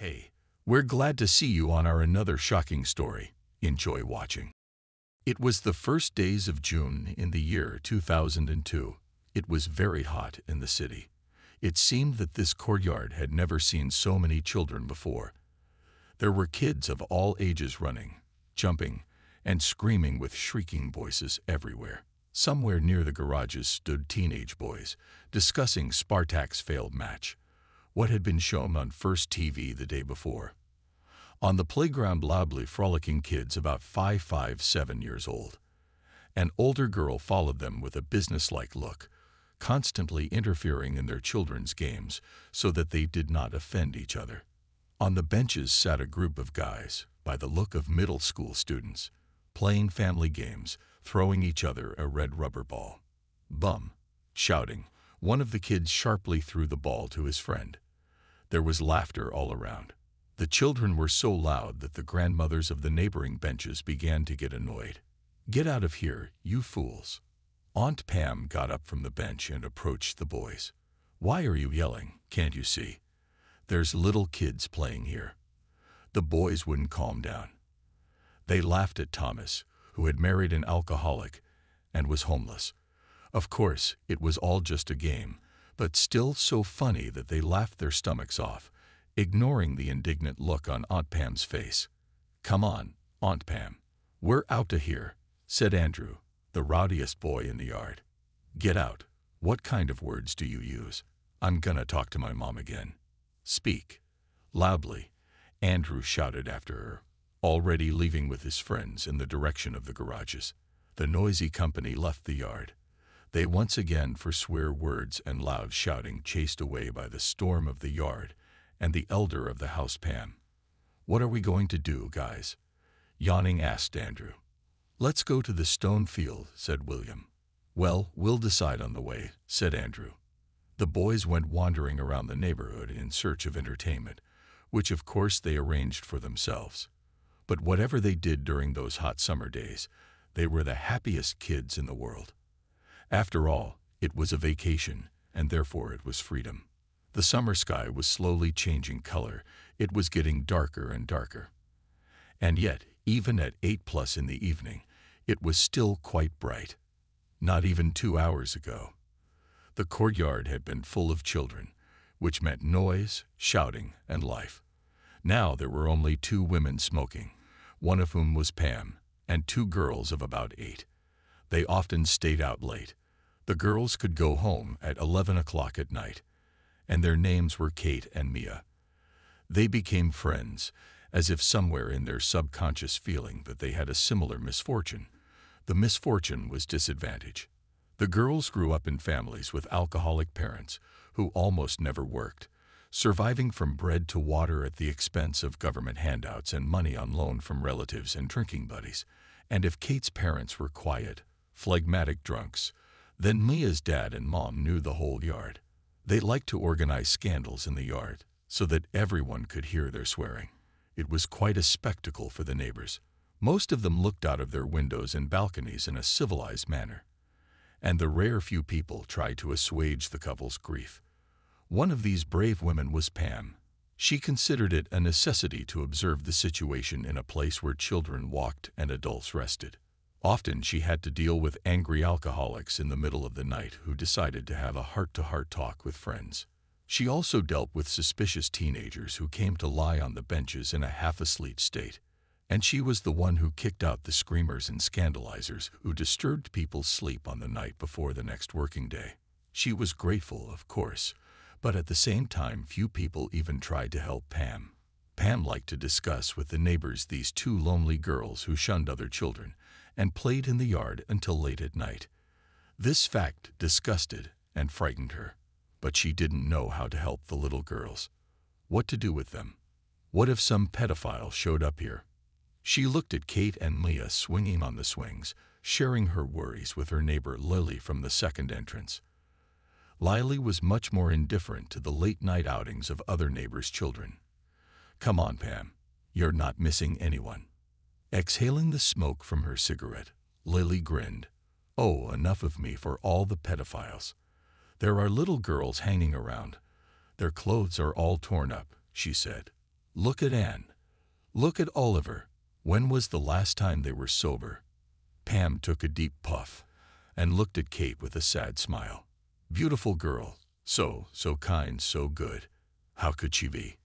Hey, we're glad to see you on our another shocking story. Enjoy watching. It was the first days of June in the year 2002. It was very hot in the city. It seemed that this courtyard had never seen so many children before. There were kids of all ages running, jumping, and screaming with shrieking voices everywhere. Somewhere near the garages stood teenage boys, discussing Spartak's failed match, what had been shown on First TV the day before. On the playground loudly frolicking kids about five, five, seven years old. An older girl followed them with a businesslike look, constantly interfering in their children's games so that they did not offend each other. On the benches sat a group of guys, by the look of middle school students, playing family games, throwing each other a red rubber ball. Bum! Shouting, one of the kids sharply threw the ball to his friend. There was laughter all around. The children were so loud that the grandmothers of the neighboring benches began to get annoyed. Get out of here, you fools. Aunt Pam got up from the bench and approached the boys. Why are you yelling? Can't you see? There's little kids playing here. The boys wouldn't calm down. They laughed at Thomas, who had married an alcoholic and was homeless. Of course, it was all just a game, but still so funny that they laughed their stomachs off ignoring the indignant look on Aunt Pam's face. Come on, Aunt Pam. We're out of here, said Andrew, the rowdiest boy in the yard. Get out. What kind of words do you use? I'm gonna talk to my mom again. Speak. Loudly, Andrew shouted after her, already leaving with his friends in the direction of the garages. The noisy company left the yard. They once again forswear words and loud shouting chased away by the storm of the yard and the elder of the house Pam. What are we going to do, guys? Yawning asked Andrew. Let's go to the stone field, said William. Well, we'll decide on the way, said Andrew. The boys went wandering around the neighborhood in search of entertainment, which of course they arranged for themselves. But whatever they did during those hot summer days, they were the happiest kids in the world. After all, it was a vacation, and therefore it was freedom. The summer sky was slowly changing color. It was getting darker and darker. And yet, even at 8 plus in the evening, it was still quite bright. Not even two hours ago. The courtyard had been full of children, which meant noise, shouting, and life. Now there were only two women smoking, one of whom was Pam, and two girls of about eight. They often stayed out late. The girls could go home at 11 o'clock at night and their names were Kate and Mia. They became friends, as if somewhere in their subconscious feeling that they had a similar misfortune. The misfortune was disadvantage. The girls grew up in families with alcoholic parents who almost never worked, surviving from bread to water at the expense of government handouts and money on loan from relatives and drinking buddies. And if Kate's parents were quiet, phlegmatic drunks, then Mia's dad and mom knew the whole yard. They liked to organize scandals in the yard so that everyone could hear their swearing. It was quite a spectacle for the neighbors. Most of them looked out of their windows and balconies in a civilized manner, and the rare few people tried to assuage the couple's grief. One of these brave women was Pam. She considered it a necessity to observe the situation in a place where children walked and adults rested. Often she had to deal with angry alcoholics in the middle of the night who decided to have a heart-to-heart talk with friends. She also dealt with suspicious teenagers who came to lie on the benches in a half-asleep state. And she was the one who kicked out the screamers and scandalizers who disturbed people's sleep on the night before the next working day. She was grateful, of course, but at the same time few people even tried to help Pam. Pam liked to discuss with the neighbors these two lonely girls who shunned other children and played in the yard until late at night. This fact disgusted and frightened her, but she didn't know how to help the little girls. What to do with them? What if some pedophile showed up here? She looked at Kate and Leah swinging on the swings, sharing her worries with her neighbor Lily from the second entrance. Lily was much more indifferent to the late-night outings of other neighbors' children. Come on, Pam. You're not missing anyone. Exhaling the smoke from her cigarette, Lily grinned. Oh, enough of me for all the pedophiles. There are little girls hanging around. Their clothes are all torn up, she said. Look at Anne. Look at Oliver. When was the last time they were sober? Pam took a deep puff and looked at Kate with a sad smile. Beautiful girl, so, so kind, so good. How could she be?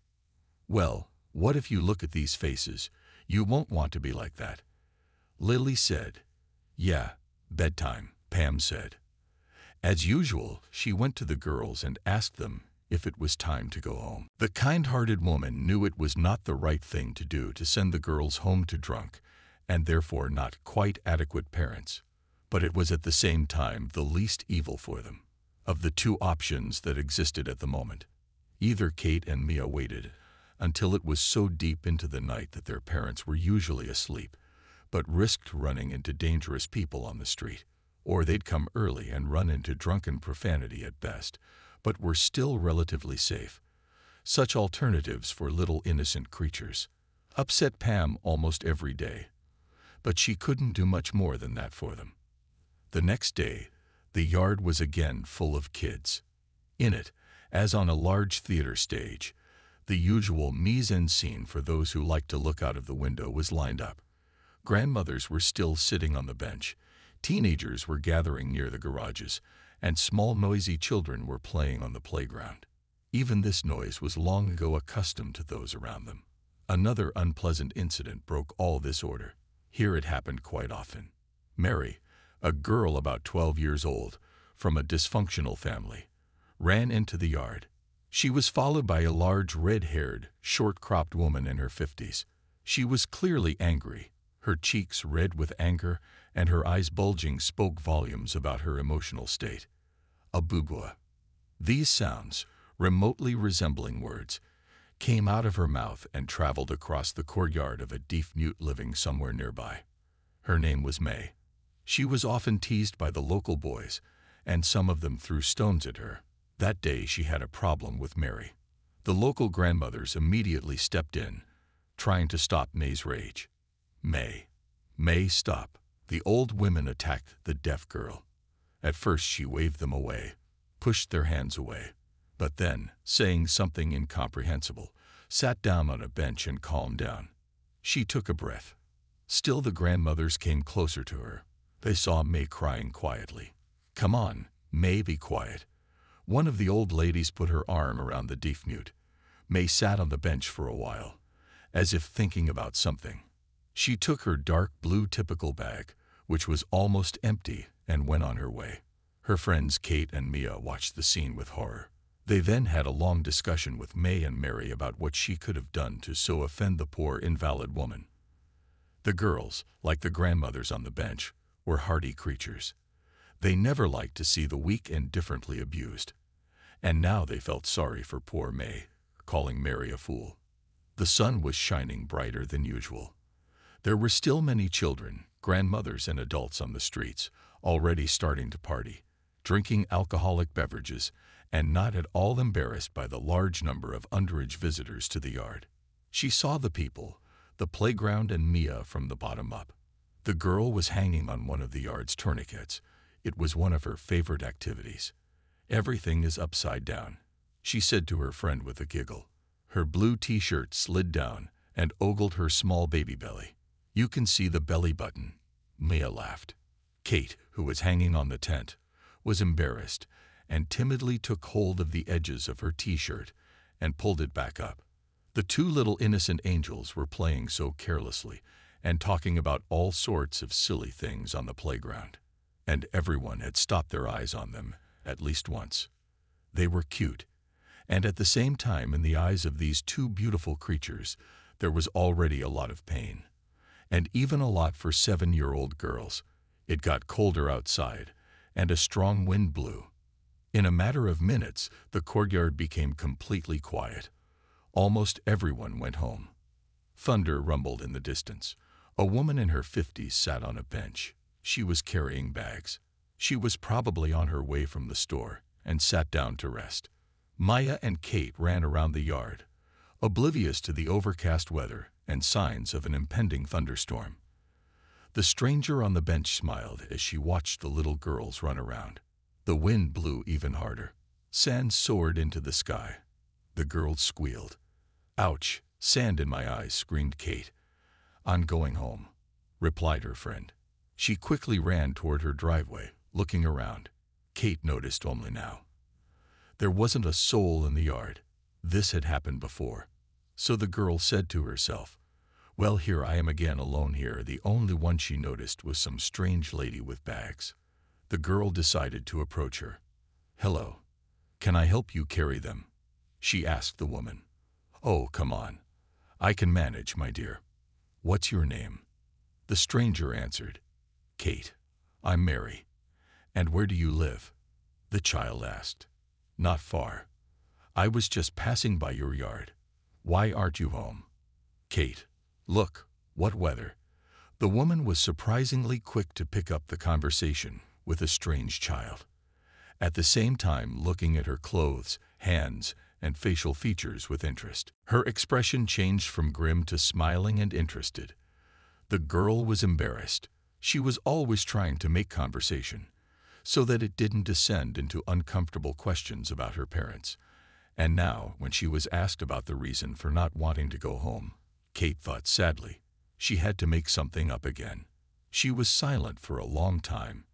Well, what if you look at these faces? You won't want to be like that. Lily said. Yeah, bedtime, Pam said. As usual, she went to the girls and asked them if it was time to go home. The kind-hearted woman knew it was not the right thing to do to send the girls home to drunk, and therefore not quite adequate parents, but it was at the same time the least evil for them. Of the two options that existed at the moment, either Kate and Mia waited until it was so deep into the night that their parents were usually asleep, but risked running into dangerous people on the street, or they'd come early and run into drunken profanity at best, but were still relatively safe. Such alternatives for little innocent creatures upset Pam almost every day, but she couldn't do much more than that for them. The next day, the yard was again full of kids. In it, as on a large theater stage, the usual mise-en-scene for those who like to look out of the window was lined up. Grandmothers were still sitting on the bench, teenagers were gathering near the garages, and small noisy children were playing on the playground. Even this noise was long ago accustomed to those around them. Another unpleasant incident broke all this order. Here it happened quite often. Mary, a girl about 12 years old, from a dysfunctional family, ran into the yard. She was followed by a large red-haired, short-cropped woman in her 50s. She was clearly angry. Her cheeks red with anger and her eyes bulging spoke volumes about her emotional state a bugua. These sounds, remotely resembling words, came out of her mouth and traveled across the courtyard of a deaf mute living somewhere nearby. Her name was May. She was often teased by the local boys, and some of them threw stones at her. That day she had a problem with Mary. The local grandmothers immediately stepped in, trying to stop May's rage. May. May, stop. The old women attacked the deaf girl. At first she waved them away, pushed their hands away, but then, saying something incomprehensible, sat down on a bench and calmed down. She took a breath. Still the grandmothers came closer to her. They saw May crying quietly. Come on, May, be quiet. One of the old ladies put her arm around the deaf mute. May sat on the bench for a while, as if thinking about something. She took her dark blue typical bag, which was almost empty, and went on her way. Her friends Kate and Mia watched the scene with horror. They then had a long discussion with May and Mary about what she could have done to so offend the poor invalid woman. The girls, like the grandmothers on the bench, were hardy creatures. They never liked to see the weak and differently abused. And now they felt sorry for poor May, calling Mary a fool. The sun was shining brighter than usual. There were still many children, grandmothers and adults on the streets, already starting to party, drinking alcoholic beverages, and not at all embarrassed by the large number of underage visitors to the yard. She saw the people, the playground and Mia from the bottom up. The girl was hanging on one of the yard's tourniquets. It was one of her favorite activities. Everything is upside down, she said to her friend with a giggle. Her blue t-shirt slid down and ogled her small baby belly. You can see the belly button. Mia laughed. Kate, who was hanging on the tent, was embarrassed and timidly took hold of the edges of her t-shirt and pulled it back up. The two little innocent angels were playing so carelessly and talking about all sorts of silly things on the playground, and everyone had stopped their eyes on them at least once. They were cute, and at the same time in the eyes of these two beautiful creatures there was already a lot of pain, and even a lot for seven-year-old girls. It got colder outside, and a strong wind blew. In a matter of minutes, the courtyard became completely quiet. Almost everyone went home. Thunder rumbled in the distance. A woman in her fifties sat on a bench. She was carrying bags. She was probably on her way from the store and sat down to rest. Maya and Kate ran around the yard, oblivious to the overcast weather and signs of an impending thunderstorm. The stranger on the bench smiled as she watched the little girls run around. The wind blew even harder. Sand soared into the sky. The girls squealed. Ouch, Sand in my eyes, screamed Kate. I'm going home, replied her friend. She quickly ran toward her driveway, looking around. Kate noticed only now. There wasn't a soul in the yard. This had happened before. So the girl said to herself, Well, here I am again alone here. The only one she noticed was some strange lady with bags. The girl decided to approach her. Hello. Can I help you carry them? She asked the woman. Oh, come on. I can manage, my dear. What's your name? The stranger answered. Kate. I'm Mary. And where do you live? The child asked. Not far. I was just passing by your yard. Why aren't you home? Kate. Look, what weather. The woman was surprisingly quick to pick up the conversation with a strange child, at the same time looking at her clothes, hands, and facial features with interest. Her expression changed from grim to smiling and interested. The girl was embarrassed. She was always trying to make conversation, so that it didn't descend into uncomfortable questions about her parents. And now, when she was asked about the reason for not wanting to go home, Kate thought sadly she had to make something up again. She was silent for a long time,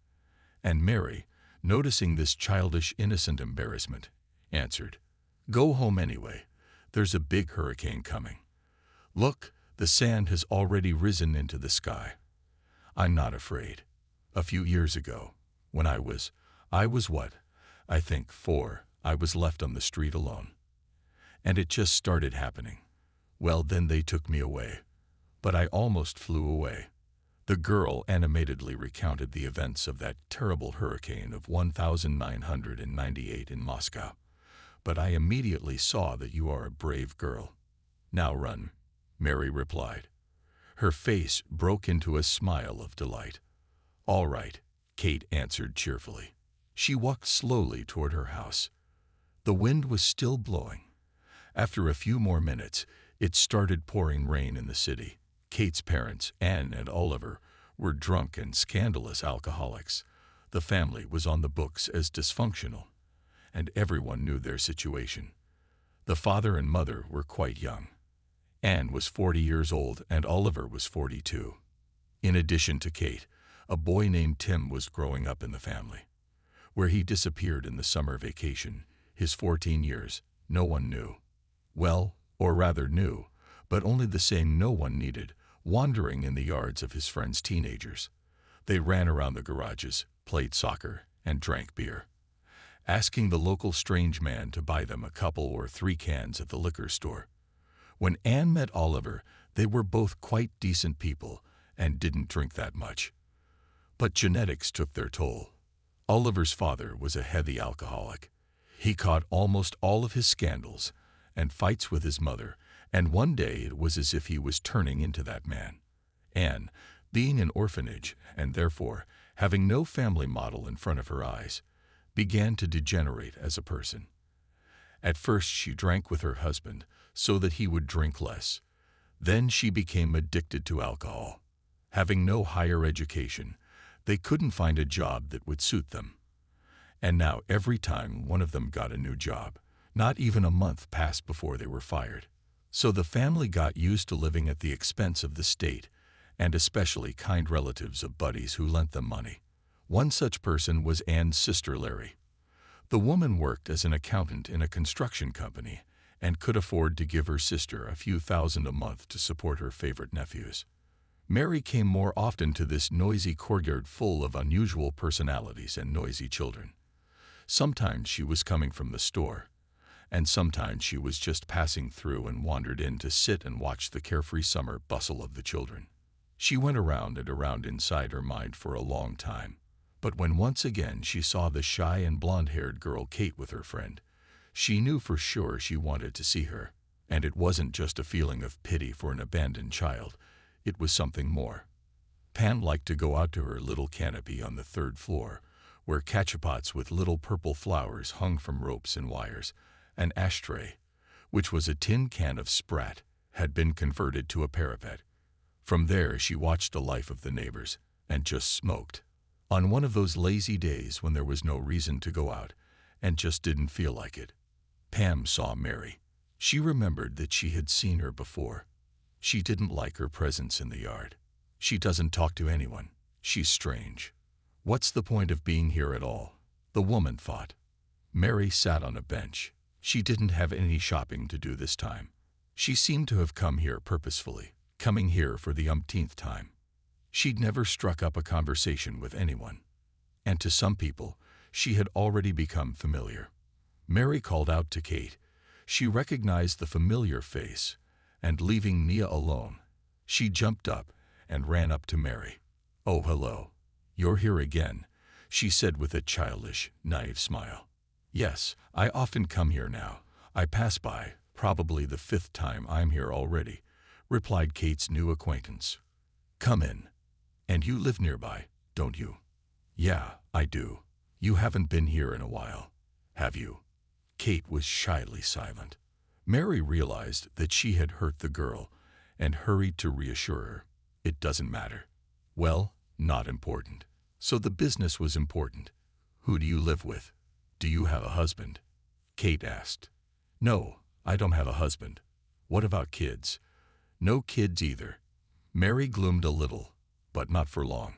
and Mary, noticing this childish, innocent embarrassment, answered, Go home anyway. There's a big hurricane coming. Look, the sand has already risen into the sky. I'm not afraid. A few years ago, when I was, I was what? I think four, I was left on the street alone. And it just started happening. Well, then they took me away. But I almost flew away. The girl animatedly recounted the events of that terrible hurricane of 1998 in Moscow. But I immediately saw that you are a brave girl. Now run, Mary replied. Her face broke into a smile of delight. All right, Kate answered cheerfully. She walked slowly toward her house. The wind was still blowing. After a few more minutes, it started pouring rain in the city. Kate's parents, Anne and Oliver, were drunk and scandalous alcoholics. The family was on the books as dysfunctional, and everyone knew their situation. The father and mother were quite young. Anne was 40 years old and Oliver was 42. In addition to Kate, a boy named Tim was growing up in the family. Where he disappeared in the summer vacation, his 14 years, no one knew. Well, or rather knew, but only the same no one needed wandering in the yards of his friends' teenagers. They ran around the garages, played soccer, and drank beer, asking the local strange man to buy them a couple or three cans at the liquor store. When Anne met Oliver, they were both quite decent people and didn't drink that much. But genetics took their toll. Oliver's father was a heavy alcoholic. He caught almost all of his scandals and fights with his mother and one day it was as if he was turning into that man. Anne, being an orphanage, and therefore having no family model in front of her eyes, began to degenerate as a person. At first she drank with her husband so that he would drink less. Then she became addicted to alcohol. Having no higher education, they couldn't find a job that would suit them. And now every time one of them got a new job, not even a month passed before they were fired. So the family got used to living at the expense of the state, and especially kind relatives of buddies who lent them money. One such person was Anne's sister Larry. The woman worked as an accountant in a construction company and could afford to give her sister a few thousand a month to support her favorite nephews. Mary came more often to this noisy courtyard full of unusual personalities and noisy children. Sometimes she was coming from the store, and sometimes she was just passing through and wandered in to sit and watch the carefree summer bustle of the children. She went around and around inside her mind for a long time. But when once again she saw the shy and blonde-haired girl Kate with her friend, she knew for sure she wanted to see her. And it wasn't just a feeling of pity for an abandoned child. It was something more. Pam liked to go out to her little canopy on the third floor, where cachepots with little purple flowers hung from ropes and wires, an ashtray, which was a tin can of Sprat, had been converted to a parapet. From there she watched the life of the neighbors and just smoked. On one of those lazy days when there was no reason to go out and just didn't feel like it, Pam saw Mary. She remembered that she had seen her before. She didn't like her presence in the yard. She doesn't talk to anyone. She's strange. What's the point of being here at all? The woman thought. Mary sat on a bench. She didn't have any shopping to do this time. She seemed to have come here purposefully, coming here for the umpteenth time. She'd never struck up a conversation with anyone. And to some people, she had already become familiar. Mary called out to Kate. She recognized the familiar face, and leaving Mia alone, she jumped up and ran up to Mary. Oh, hello. You're here again, she said with a childish, naive smile. Yes, I often come here now. I pass by, probably the fifth time I'm here already, replied Kate's new acquaintance. Come in. And you live nearby, don't you? Yeah, I do. You haven't been here in a while, have you? Kate was shyly silent. Mary realized that she had hurt the girl and hurried to reassure her. It doesn't matter. Well, not important. So the business was important. Who do you live with? Do you have a husband? Kate asked. No, I don't have a husband. What about kids? No kids either. Mary gloomed a little, but not for long.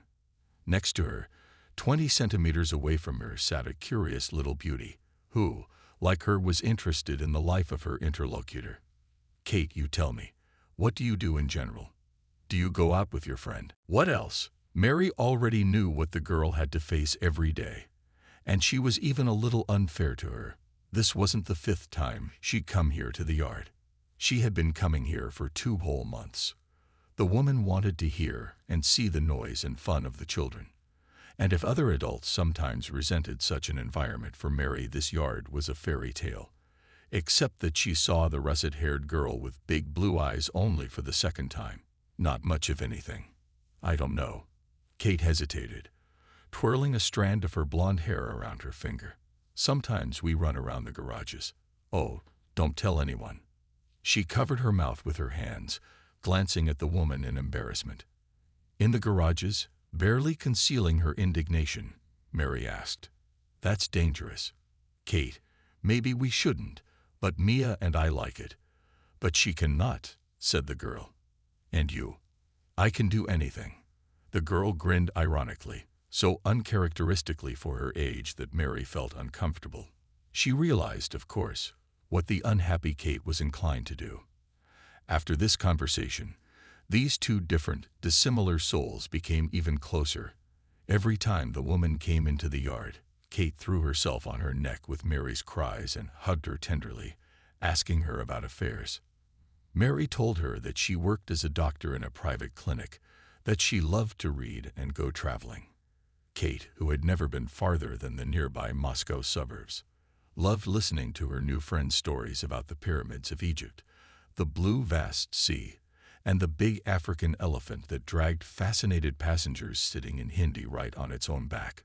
Next to her, twenty centimeters away from her, sat a curious little beauty, who, like her, was interested in the life of her interlocutor. Kate, you tell me, what do you do in general? Do you go out with your friend? What else? Mary already knew what the girl had to face every day, and she was even a little unfair to her. This wasn't the fifth time she'd come here to the yard. She had been coming here for two whole months. The woman wanted to hear and see the noise and fun of the children. And if other adults sometimes resented such an environment for Mary, this yard was a fairy tale. Except that she saw the russet-haired girl with big blue eyes only for the second time. Not much of anything. I don't know. Kate hesitated, twirling a strand of her blonde hair around her finger. Sometimes we run around the garages. Oh, don't tell anyone. She covered her mouth with her hands, glancing at the woman in embarrassment. In the garages, barely concealing her indignation, Mary asked. That's dangerous. Kate, maybe we shouldn't, but Mia and I like it. But she cannot, said the girl. And you? I can do anything. The girl grinned ironically, so uncharacteristically for her age that Mary felt uncomfortable. She realized, of course, what the unhappy Kate was inclined to do. After this conversation, these two different, dissimilar souls became even closer. Every time the woman came into the yard, Kate threw herself on her neck with Mary's cries and hugged her tenderly, asking her about affairs. Mary told her that she worked as a doctor in a private clinic, that she loved to read and go traveling. Kate, who had never been farther than the nearby Moscow suburbs, loved listening to her new friend's stories about the pyramids of Egypt, the blue vast sea, and the big African elephant that dragged fascinated passengers sitting in Hindi right on its own back.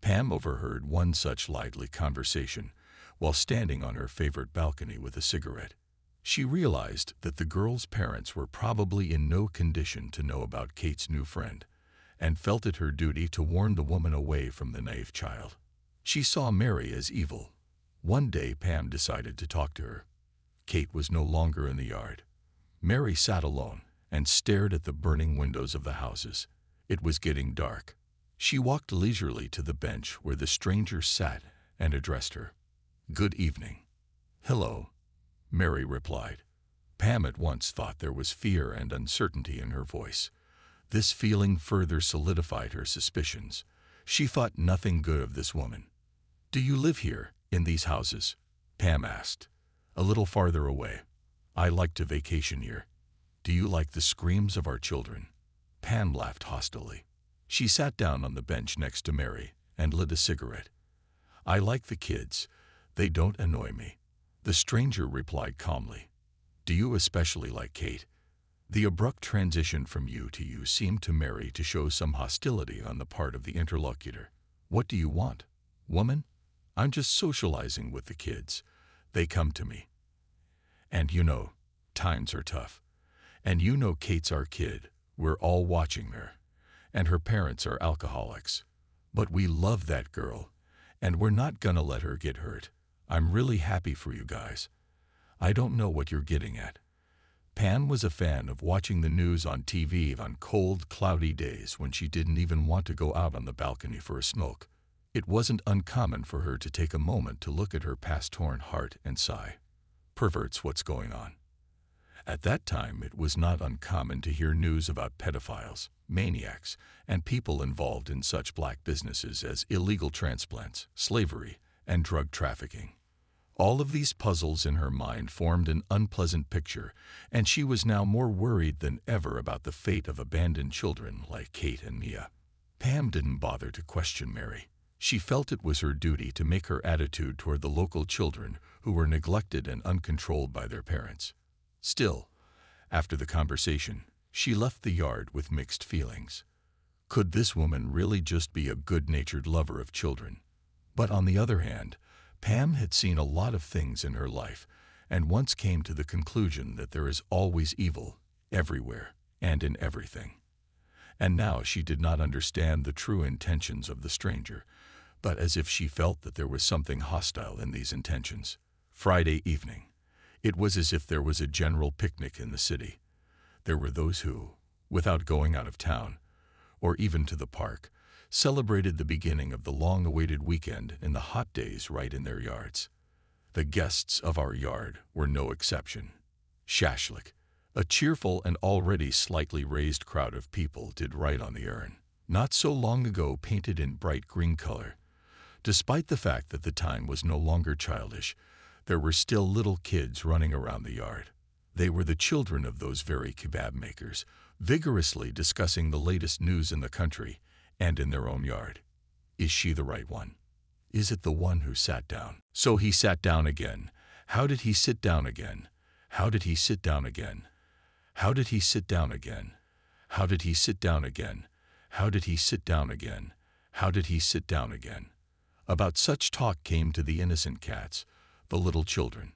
Pam overheard one such lively conversation while standing on her favorite balcony with a cigarette. She realized that the girl's parents were probably in no condition to know about Kate's new friend, and felt it her duty to warn the woman away from the naive child. She saw Mary as evil. One day Pam decided to talk to her. Kate was no longer in the yard. Mary sat alone and stared at the burning windows of the houses. It was getting dark. She walked leisurely to the bench where the stranger sat and addressed her. Good evening. Hello, Mary replied. Pam at once thought there was fear and uncertainty in her voice. This feeling further solidified her suspicions. She thought nothing good of this woman. Do you live here, in these houses? Pam asked a little farther away. I like to vacation here. Do you like the screams of our children? Pam laughed hostilely. She sat down on the bench next to Mary and lit a cigarette. I like the kids. They don't annoy me. The stranger replied calmly. Do you especially like Kate? The abrupt transition from you to you seemed to Mary to show some hostility on the part of the interlocutor. What do you want? Woman? I'm just socializing with the kids. They come to me. And you know, times are tough. And you know Kate's our kid. We're all watching her. And her parents are alcoholics. But we love that girl. And we're not gonna let her get hurt. I'm really happy for you guys. I don't know what you're getting at. Pam was a fan of watching the news on TV on cold, cloudy days when she didn't even want to go out on the balcony for a smoke. It wasn't uncommon for her to take a moment to look at her past-torn heart and sigh. Perverts what's going on. At that time, it was not uncommon to hear news about pedophiles, maniacs, and people involved in such black businesses as illegal transplants, slavery, and drug trafficking. All of these puzzles in her mind formed an unpleasant picture, and she was now more worried than ever about the fate of abandoned children like Kate and Mia. Pam didn't bother to question Mary. She felt it was her duty to make her attitude toward the local children who were neglected and uncontrolled by their parents. Still, after the conversation, she left the yard with mixed feelings. Could this woman really just be a good-natured lover of children? But on the other hand, Pam had seen a lot of things in her life and once came to the conclusion that there is always evil everywhere and in everything. And now she did not understand the true intentions of the stranger, but as if she felt that there was something hostile in these intentions. Friday evening. It was as if there was a general picnic in the city. There were those who, without going out of town, or even to the park, celebrated the beginning of the long-awaited weekend in the hot days right in their yards. The guests of our yard were no exception. Shashlik, a cheerful and already slightly raised crowd of people did right on the urn, not so long ago painted in bright green color. Despite the fact that the time was no longer childish, there were still little kids running around the yard. They were the children of those very kebab makers, vigorously discussing the latest news in the country and in their own yard. Is she the right one? Is it the one who sat down? So he sat down again. How did he sit down again? How did he sit down again? How did he sit down again? How did he sit down again? How did he sit down again? How did he sit down again? About such talk came to the innocent cats, the little children.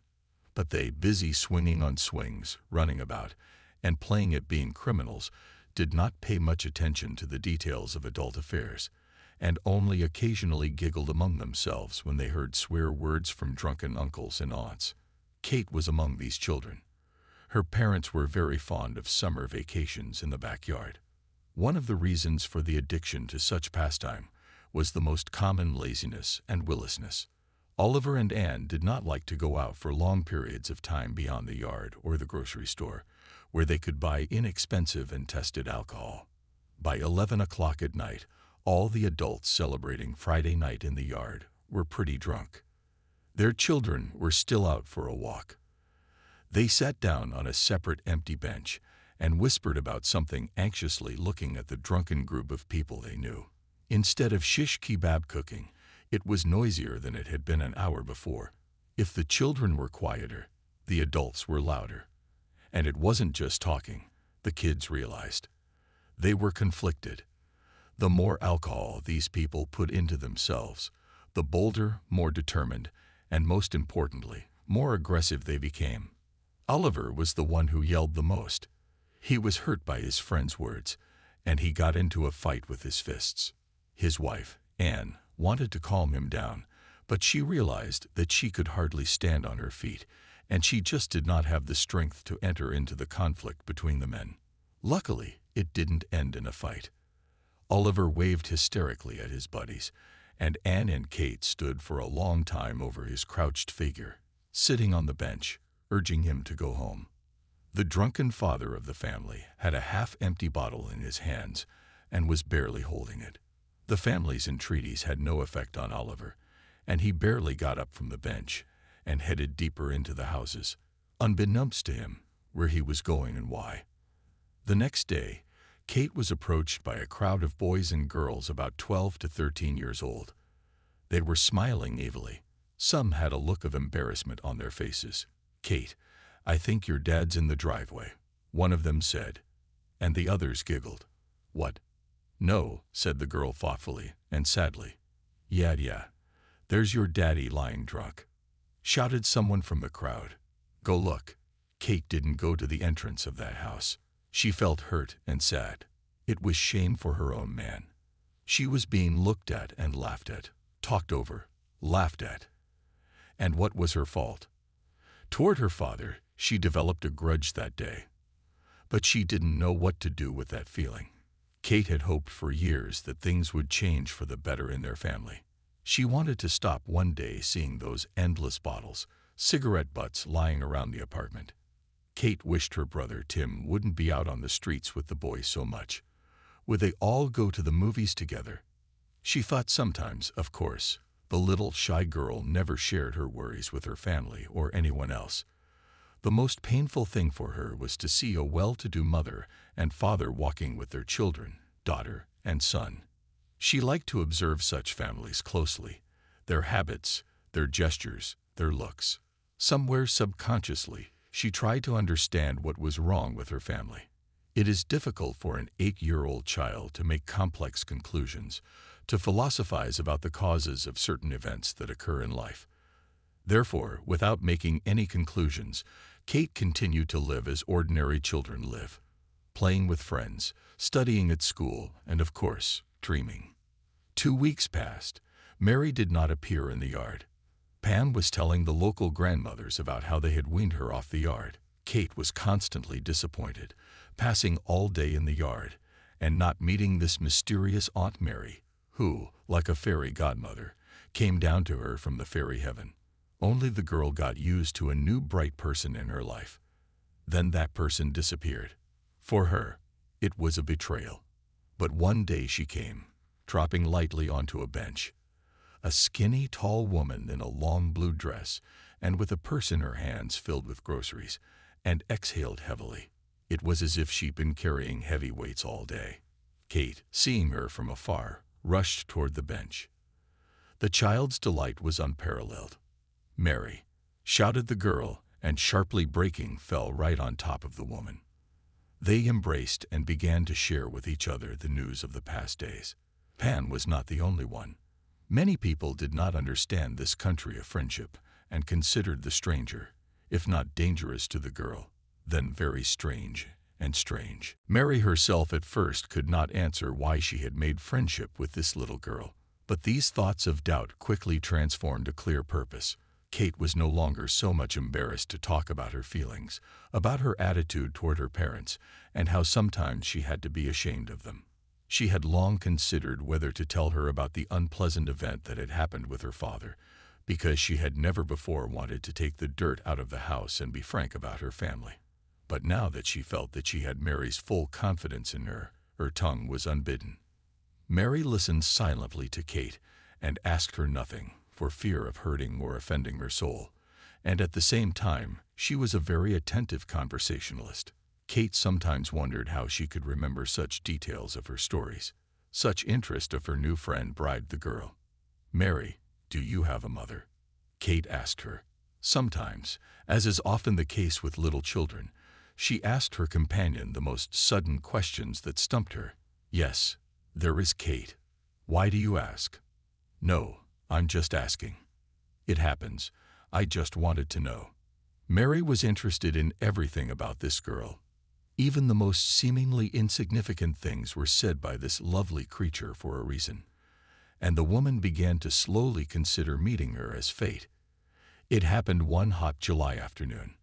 But they, busy swinging on swings, running about, and playing at being criminals, did not pay much attention to the details of adult affairs, and only occasionally giggled among themselves when they heard swear words from drunken uncles and aunts. Kate was among these children. Her parents were very fond of summer vacations in the backyard. One of the reasons for the addiction to such pastime was the most common laziness and willlessness. Oliver and Anne did not like to go out for long periods of time beyond the yard or the grocery store, where they could buy inexpensive and tested alcohol. By 11 o'clock at night, all the adults celebrating Friday night in the yard were pretty drunk. Their children were still out for a walk. They sat down on a separate empty bench and whispered about something anxiously looking at the drunken group of people they knew. Instead of shish kebab cooking, it was noisier than it had been an hour before. If the children were quieter, the adults were louder. And it wasn't just talking, the kids realized. They were conflicted. The more alcohol these people put into themselves, the bolder, more determined, and most importantly, more aggressive they became. Oliver was the one who yelled the most. He was hurt by his friend's words, and he got into a fight with his fists. His wife, Anne, wanted to calm him down, but she realized that she could hardly stand on her feet and she just did not have the strength to enter into the conflict between the men. Luckily, it didn't end in a fight. Oliver waved hysterically at his buddies, and Anne and Kate stood for a long time over his crouched figure, sitting on the bench, urging him to go home. The drunken father of the family had a half-empty bottle in his hands and was barely holding it. The family's entreaties had no effect on Oliver, and he barely got up from the bench and headed deeper into the houses, unbeknownst to him where he was going and why. The next day, Kate was approached by a crowd of boys and girls about 12 to 13 years old. They were smiling evilly. Some had a look of embarrassment on their faces. Kate, I think your dad's in the driveway, one of them said, and the others giggled. What? No, said the girl thoughtfully and sadly. Yeah, yeah, there's your daddy lying drunk shouted someone from the crowd. Go look. Kate didn't go to the entrance of that house. She felt hurt and sad. It was shame for her own man. She was being looked at and laughed at, talked over, laughed at. And what was her fault? Toward her father, she developed a grudge that day. But she didn't know what to do with that feeling. Kate had hoped for years that things would change for the better in their family. She wanted to stop one day seeing those endless bottles, cigarette butts lying around the apartment. Kate wished her brother Tim wouldn't be out on the streets with the boys so much. Would they all go to the movies together? She thought sometimes, of course, the little shy girl never shared her worries with her family or anyone else. The most painful thing for her was to see a well-to-do mother and father walking with their children, daughter and son. She liked to observe such families closely, their habits, their gestures, their looks. Somewhere subconsciously, she tried to understand what was wrong with her family. It is difficult for an eight-year-old child to make complex conclusions, to philosophize about the causes of certain events that occur in life. Therefore, without making any conclusions, Kate continued to live as ordinary children live, playing with friends, studying at school, and of course, dreaming. Two weeks passed. Mary did not appear in the yard. Pam was telling the local grandmothers about how they had weaned her off the yard. Kate was constantly disappointed, passing all day in the yard, and not meeting this mysterious Aunt Mary, who, like a fairy godmother, came down to her from the fairy heaven. Only the girl got used to a new bright person in her life. Then that person disappeared. For her, it was a betrayal. But one day she came, dropping lightly onto a bench. A skinny, tall woman in a long blue dress and with a purse in her hands filled with groceries, and exhaled heavily. It was as if she'd been carrying heavy weights all day. Kate, seeing her from afar, rushed toward the bench. The child's delight was unparalleled. Mary, shouted the girl, and sharply breaking fell right on top of the woman. They embraced and began to share with each other the news of the past days. Pam was not the only one. Many people did not understand this country of friendship and considered the stranger, if not dangerous to the girl, then very strange and strange. Mary herself at first could not answer why she had made friendship with this little girl, but these thoughts of doubt quickly transformed to clear purpose. Kate was no longer so much embarrassed to talk about her feelings, about her attitude toward her parents, and how sometimes she had to be ashamed of them. She had long considered whether to tell her about the unpleasant event that had happened with her father, because she had never before wanted to take the dirt out of the house and be frank about her family. But now that she felt that she had Mary's full confidence in her, her tongue was unbidden. Mary listened silently to Kate and asked her nothing for fear of hurting or offending her soul, and at the same time she was a very attentive conversationalist. Kate sometimes wondered how she could remember such details of her stories. Such interest of her new friend bribed the girl. Mary, do you have a mother? Kate asked her. Sometimes, as is often the case with little children, she asked her companion the most sudden questions that stumped her. Yes, there is Kate. Why do you ask? No, I'm just asking. It happens. I just wanted to know. Mary was interested in everything about this girl. Even the most seemingly insignificant things were said by this lovely creature for a reason. And the woman began to slowly consider meeting her as fate. It happened one hot July afternoon.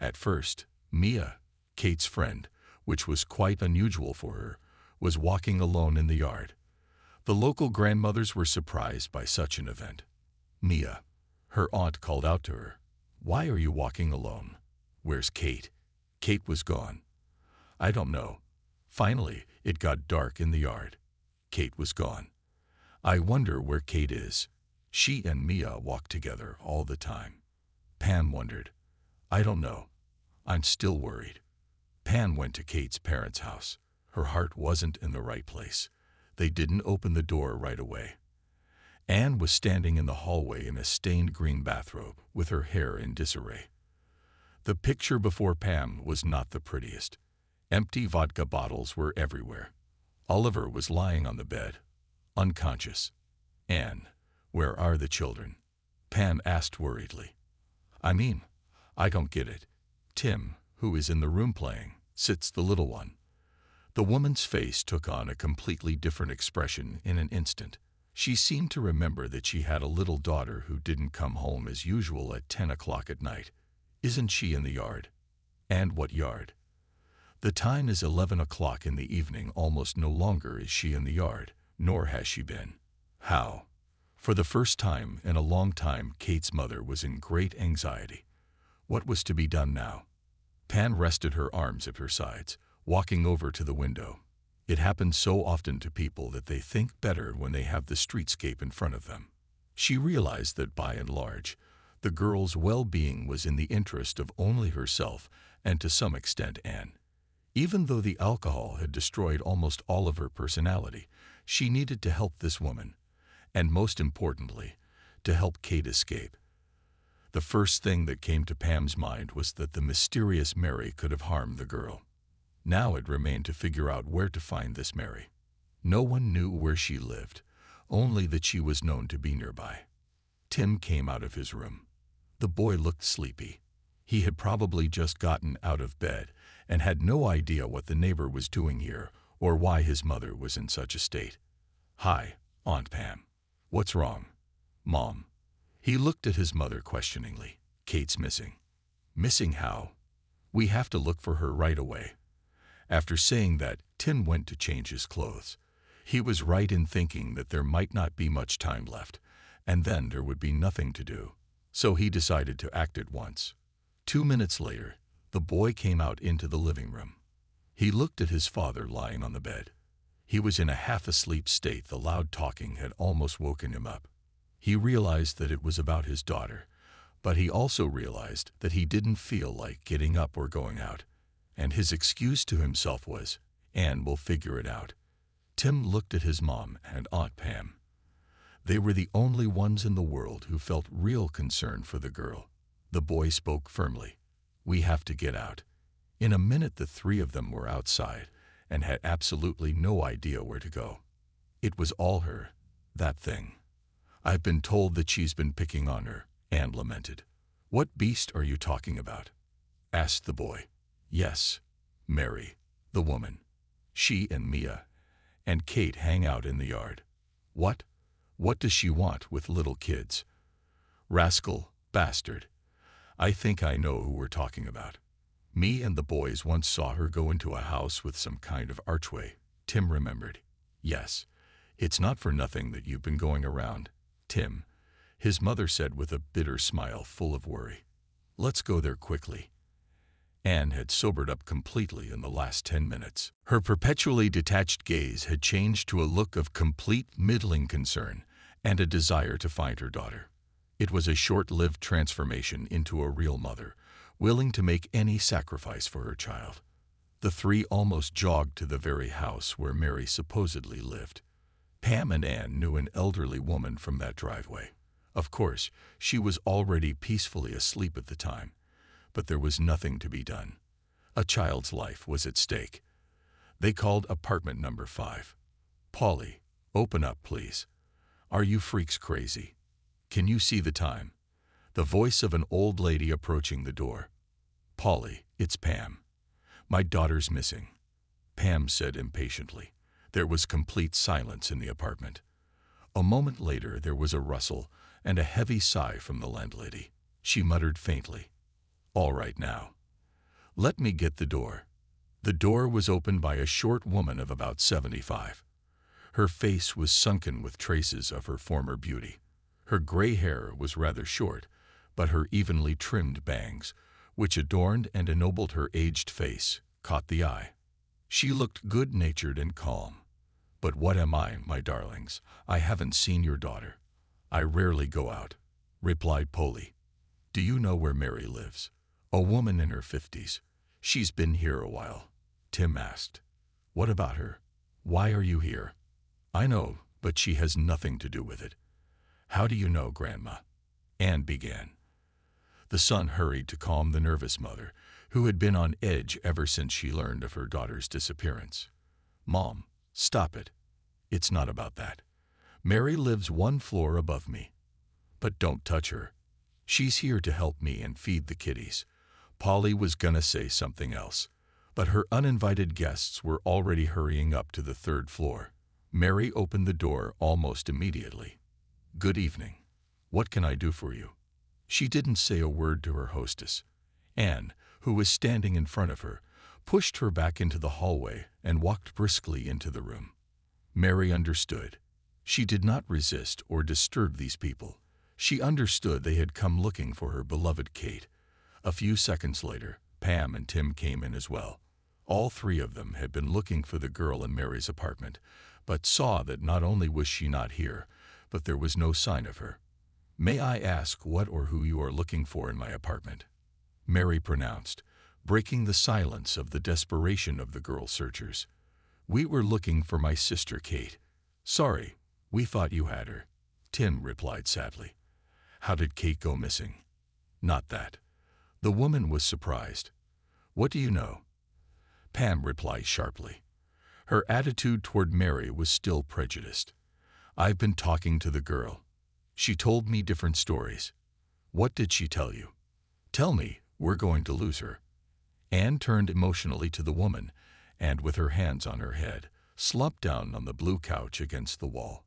At first, Mia, Kate's friend, which was quite unusual for her, was walking alone in the yard. The local grandmothers were surprised by such an event. Mia, her aunt called out to her, Why are you walking alone? Where's Kate? Kate was gone. I don't know. Finally, it got dark in the yard. Kate was gone. I wonder where Kate is. She and Mia walk together all the time. Pam wondered. I don't know. I'm still worried. Pam went to Kate's parents' house. Her heart wasn't in the right place. They didn't open the door right away. Anne was standing in the hallway in a stained green bathrobe with her hair in disarray. The picture before Pam was not the prettiest. Empty vodka bottles were everywhere. Oliver was lying on the bed, unconscious. Anne, where are the children? Pam asked worriedly. I mean, I don't get it. Tim, who is in the room playing, sits the little one. The woman's face took on a completely different expression in an instant. She seemed to remember that she had a little daughter who didn't come home as usual at 10 o'clock at night. Isn't she in the yard? And what yard? The time is 11 o'clock in the evening. Almost no longer is she in the yard, nor has she been. How? For the first time in a long time, Kate's mother was in great anxiety. What was to be done now? Pam rested her arms at her sides, walking over to the window. It happens so often to people that they think better when they have the streetscape in front of them. She realized that by and large, the girl's well-being was in the interest of only herself and to some extent Anne. Even though the alcohol had destroyed almost all of her personality, she needed to help this woman, and most importantly, to help Kate escape. The first thing that came to Pam's mind was that the mysterious Mary could have harmed the girl. Now it remained to figure out where to find this Mary. No one knew where she lived, only that she was known to be nearby. Tim came out of his room. The boy looked sleepy. He had probably just gotten out of bed and had no idea what the neighbor was doing here or why his mother was in such a state. Hi, Aunt Pam. What's wrong? Mom. He looked at his mother questioningly. Kate's missing. Missing how? We have to look for her right away. After saying that, Tim went to change his clothes. He was right in thinking that there might not be much time left, and then there would be nothing to do. So he decided to act at once. Two minutes later, the boy came out into the living room. He looked at his father lying on the bed. He was in a half-asleep state. The loud talking had almost woken him up. He realized that it was about his daughter, but he also realized that he didn't feel like getting up or going out, and his excuse to himself was, Anne will figure it out. Tim looked at his mom and Aunt Pam. They were the only ones in the world who felt real concern for the girl. The boy spoke firmly. We have to get out. In a minute the three of them were outside and had absolutely no idea where to go. It was all her, that thing. I've been told that she's been picking on her, Anne lamented. What beast are you talking about? asked the boy. Yes, Mary, the woman. She and Mia and Kate hang out in the yard. What? What does she want with little kids? Rascal, bastard. I think I know who we're talking about. Me and the boys once saw her go into a house with some kind of archway. Tim remembered. Yes, it's not for nothing that you've been going around. Tim, his mother said with a bitter smile full of worry. Let's go there quickly. Anne had sobered up completely in the last ten minutes. Her perpetually detached gaze had changed to a look of complete middling concern and a desire to find her daughter. It was a short-lived transformation into a real mother, willing to make any sacrifice for her child. The three almost jogged to the very house where Mary supposedly lived. Pam and Anne knew an elderly woman from that driveway. Of course, she was already peacefully asleep at the time, but there was nothing to be done. A child's life was at stake. They called apartment number five. Polly, open up, please. Are you freaks crazy? Can you see the time? The voice of an old lady approaching the door. Polly, it's Pam. My daughter's missing. Pam said impatiently. There was complete silence in the apartment. A moment later there was a rustle and a heavy sigh from the landlady. She muttered faintly, All right now. Let me get the door. The door was opened by a short woman of about 75. Her face was sunken with traces of her former beauty. Her gray hair was rather short, but her evenly trimmed bangs, which adorned and ennobled her aged face, caught the eye. She looked good-natured and calm. But what am I, my darlings? I haven't seen your daughter. I rarely go out, replied Polly. Do you know where Mary lives? A woman in her fifties. She's been here a while. Tim asked. What about her? Why are you here? I know, but she has nothing to do with it. How do you know, Grandma? Anne began. The son hurried to calm the nervous mother, who had been on edge ever since she learned of her daughter's disappearance. Mom, stop it. It's not about that. Mary lives one floor above me. But don't touch her. She's here to help me and feed the kitties. Polly was gonna say something else, but her uninvited guests were already hurrying up to the third floor. Mary opened the door almost immediately. Good evening. What can I do for you? She didn't say a word to her hostess. Anne, who was standing in front of her, pushed her back into the hallway and walked briskly into the room. Mary understood. She did not resist or disturb these people. She understood they had come looking for her beloved Kate. A few seconds later, Pam and Tim came in as well. All three of them had been looking for the girl in Mary's apartment, but saw that not only was she not here, but there was no sign of her. May I ask what or who you are looking for in my apartment? Mary pronounced, breaking the silence of the desperation of the girl searchers. We were looking for my sister Kate. Sorry, we thought you had her. Tim replied sadly. How did Kate go missing? Not that. The woman was surprised. What do you know? Pam replied sharply. Her attitude toward Mary was still prejudiced. I've been talking to the girl. She told me different stories. What did she tell you? Tell me, we're going to lose her. Anne turned emotionally to the woman and, with her hands on her head, slumped down on the blue couch against the wall.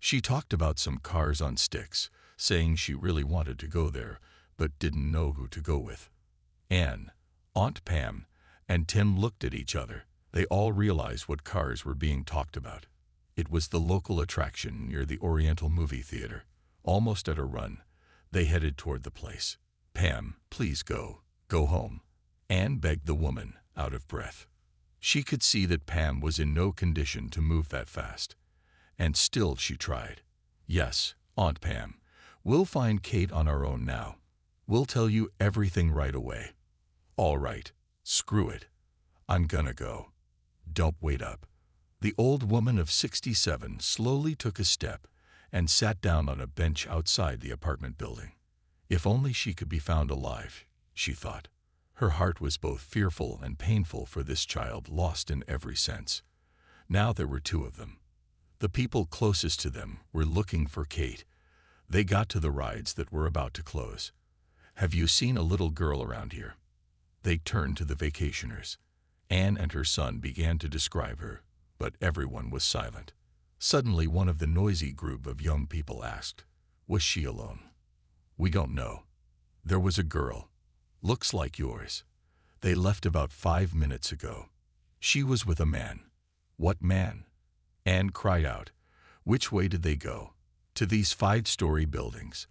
She talked about some cars on sticks, saying she really wanted to go there, but didn't know who to go with. Anne, Aunt Pam, and Tim looked at each other. They all realized what cars were being talked about. It was the local attraction near the Oriental Movie Theater. Almost at a run, they headed toward the place. Pam, please go. Go home. Anne begged the woman, out of breath. She could see that Pam was in no condition to move that fast. And still she tried. Yes, Aunt Pam, we'll find Kate on our own now. We'll tell you everything right away. All right, screw it. I'm gonna go. Don't wait up. The old woman of 67 slowly took a step and sat down on a bench outside the apartment building. If only she could be found alive, she thought. Her heart was both fearful and painful for this child lost in every sense. Now there were two of them. The people closest to them were looking for Kate. They got to the rides that were about to close. Have you seen a little girl around here? They turned to the vacationers. Anne and her son began to describe her, but everyone was silent. Suddenly, one of the noisy group of young people asked, Was she alone? We don't know. There was a girl. Looks like yours. They left about five minutes ago. She was with a man. What man? Anne cried out. Which way did they go? To these five-story buildings.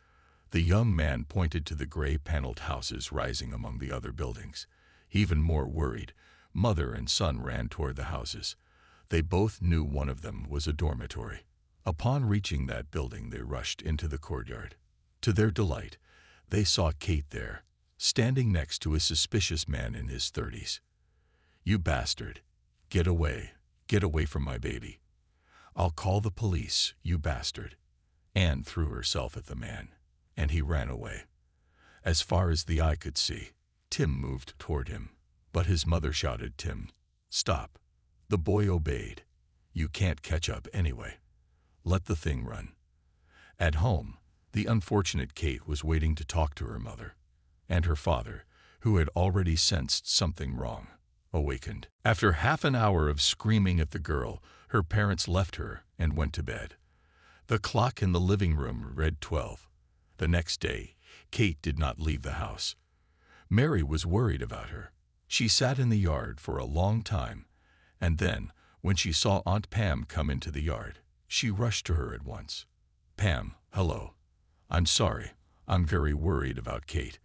The young man pointed to the gray paneled houses rising among the other buildings. Even more worried, Mother and son ran toward the houses. They both knew one of them was a dormitory. Upon reaching that building, they rushed into the courtyard. To their delight, they saw Kate there, standing next to a suspicious man in his thirties. You bastard. Get away. Get away from my baby. I'll call the police, you bastard. Anne threw herself at the man, and he ran away. As far as the eye could see, Tim moved toward him. But his mother shouted, Tim, stop. The boy obeyed. You can't catch up anyway. Let the thing run. At home, the unfortunate Kate was waiting to talk to her mother, and her father, who had already sensed something wrong, awakened. After half an hour of screaming at the girl, her parents left her and went to bed. The clock in the living room read 12. The next day, Kate did not leave the house. Mary was worried about her. She sat in the yard for a long time, and then, when she saw Aunt Pam come into the yard, she rushed to her at once. Pam, hello. I'm sorry. I'm very worried about Kate.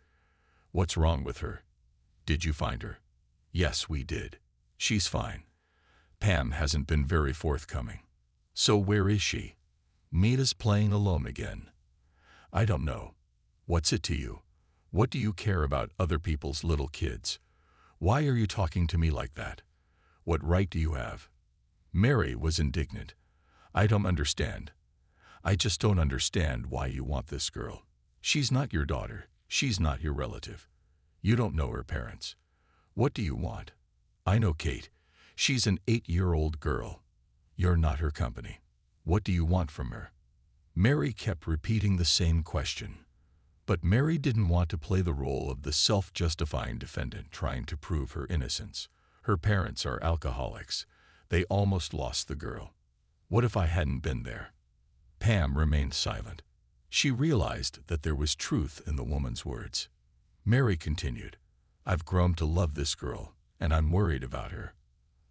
What's wrong with her? Did you find her? Yes, we did. She's fine. Pam hasn't been very forthcoming. So where is she? Mia's playing alone again. I don't know. What's it to you? What do you care about other people's little kids? Why are you talking to me like that? What right do you have? Mary was indignant. I don't understand. I just don't understand why you want this girl. She's not your daughter. She's not your relative. You don't know her parents. What do you want? I know Kate. She's an eight-year-old girl. You're not her company. What do you want from her? Mary kept repeating the same question. But Mary didn't want to play the role of the self-justifying defendant trying to prove her innocence. Her parents are alcoholics. They almost lost the girl. What if I hadn't been there? Pam remained silent. She realized that there was truth in the woman's words. Mary continued, I've grown to love this girl, and I'm worried about her.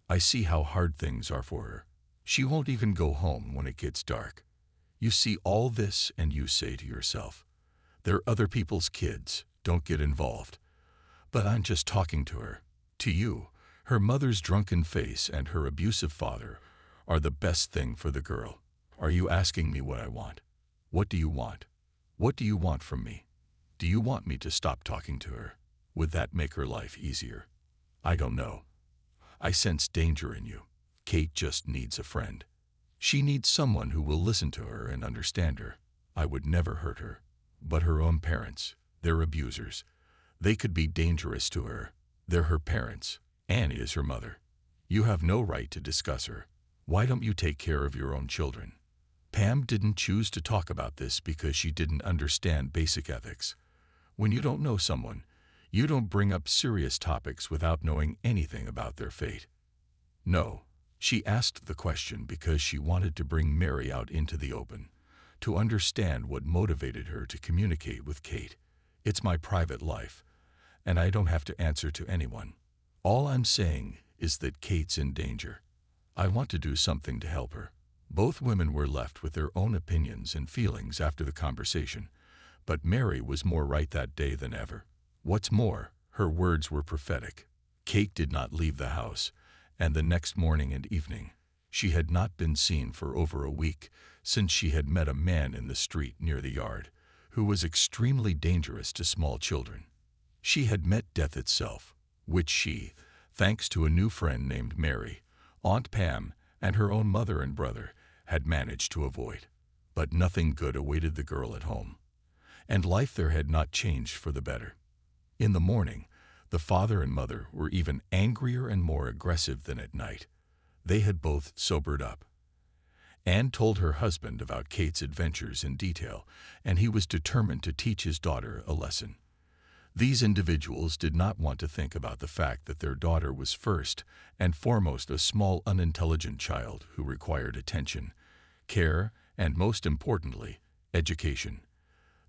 I see how hard things are for her. She won't even go home when it gets dark. You see all this and you say to yourself, they're other people's kids, don't get involved. But I'm just talking to her, to you. Her mother's drunken face and her abusive father are the best thing for the girl. Are you asking me what I want? What do you want? What do you want from me? Do you want me to stop talking to her? Would that make her life easier? I don't know. I sense danger in you. Kate just needs a friend. She needs someone who will listen to her and understand her. I would never hurt her. But her own parents, they're abusers. They could be dangerous to her. They're her parents. Annie is her mother. You have no right to discuss her. Why don't you take care of your own children? Pam didn't choose to talk about this because she didn't understand basic ethics. When you don't know someone, you don't bring up serious topics without knowing anything about their fate. No, she asked the question because she wanted to bring Mary out into the open, to understand what motivated her to communicate with Kate. It's my private life, and I don't have to answer to anyone. All I'm saying is that Kate's in danger. I want to do something to help her. Both women were left with their own opinions and feelings after the conversation, but Mary was more right that day than ever. What's more, her words were prophetic. Kate did not leave the house, and the next morning and evening, she had not been seen for over a week since she had met a man in the street near the yard who was extremely dangerous to small children. She had met death itself, which she, thanks to a new friend named Mary, Aunt Pam, and her own mother and brother, had managed to avoid. But nothing good awaited the girl at home, and life there had not changed for the better. In the morning, the father and mother were even angrier and more aggressive than at night. They had both sobered up. Anne told her husband about Kate's adventures in detail, and he was determined to teach his daughter a lesson. These individuals did not want to think about the fact that their daughter was first and foremost a small unintelligent child who required attention, care, and most importantly, education.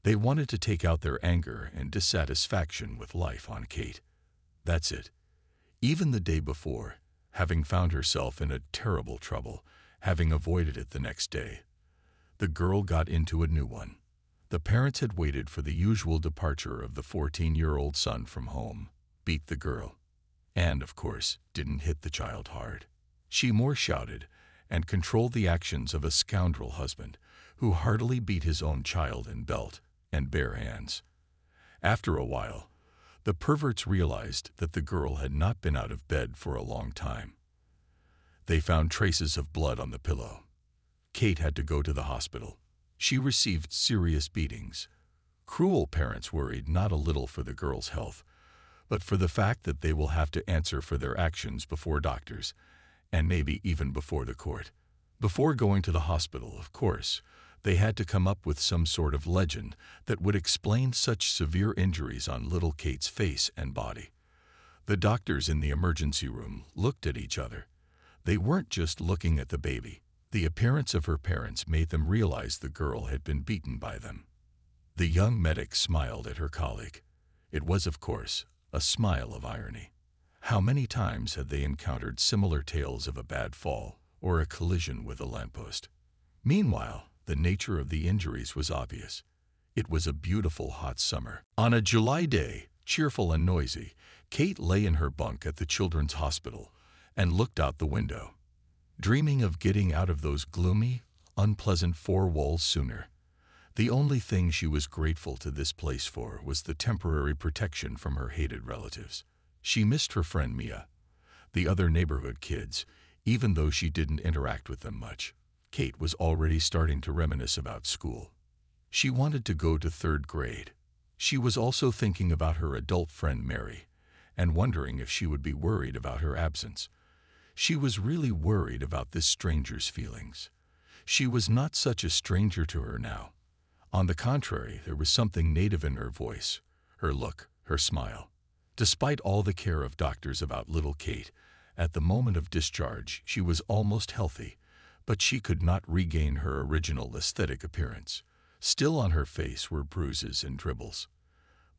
They wanted to take out their anger and dissatisfaction with life on Kate. That's it. Even the day before, having found herself in a terrible trouble, having avoided it the next day, the girl got into a new one. The parents had waited for the usual departure of the 14-year-old son from home, beat the girl, and, of course, didn't hit the child hard. She more shouted and controlled the actions of a scoundrel husband who heartily beat his own child in belt and bare hands. After a while, the perverts realized that the girl had not been out of bed for a long time. They found traces of blood on the pillow. Kate had to go to the hospital. She received serious beatings. Cruel parents worried not a little for the girl's health, but for the fact that they will have to answer for their actions before doctors, and maybe even before the court. Before going to the hospital, of course, they had to come up with some sort of legend that would explain such severe injuries on little Kate's face and body. The doctors in the emergency room looked at each other. They weren't just looking at the baby. The appearance of her parents made them realize the girl had been beaten by them. The young medic smiled at her colleague. It was, of course, a smile of irony. How many times had they encountered similar tales of a bad fall or a collision with a lamppost? Meanwhile, the nature of the injuries was obvious. It was a beautiful hot summer. On a July day, cheerful and noisy, Kate lay in her bunk at the children's hospital and looked out the window dreaming of getting out of those gloomy, unpleasant four walls sooner. The only thing she was grateful to this place for was the temporary protection from her hated relatives. She missed her friend Mia, the other neighborhood kids, even though she didn't interact with them much. Kate was already starting to reminisce about school. She wanted to go to third grade. She was also thinking about her adult friend Mary and wondering if she would be worried about her absence. She was really worried about this stranger's feelings. She was not such a stranger to her now. On the contrary, there was something native in her voice, her look, her smile. Despite all the care of doctors about little Kate, at the moment of discharge she was almost healthy, but she could not regain her original aesthetic appearance. Still on her face were bruises and dribbles.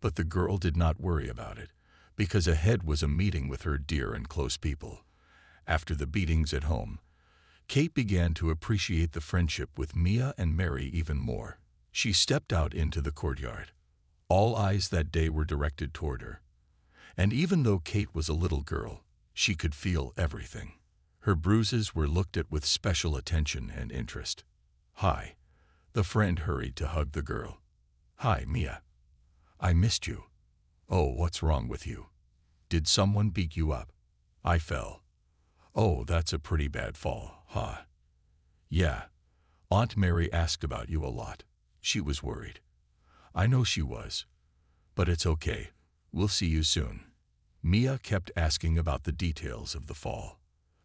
But the girl did not worry about it, because ahead was a meeting with her dear and close people. After the beatings at home, Kate began to appreciate the friendship with Mia and Mary even more. She stepped out into the courtyard. All eyes that day were directed toward her. And even though Kate was a little girl, she could feel everything. Her bruises were looked at with special attention and interest. Hi. The friend hurried to hug the girl. Hi, Mia. I missed you. Oh, what's wrong with you? Did someone beat you up? I fell. Oh, that's a pretty bad fall, huh? Yeah. Aunt Mary asked about you a lot. She was worried. I know she was. But it's okay. We'll see you soon. Mia kept asking about the details of the fall.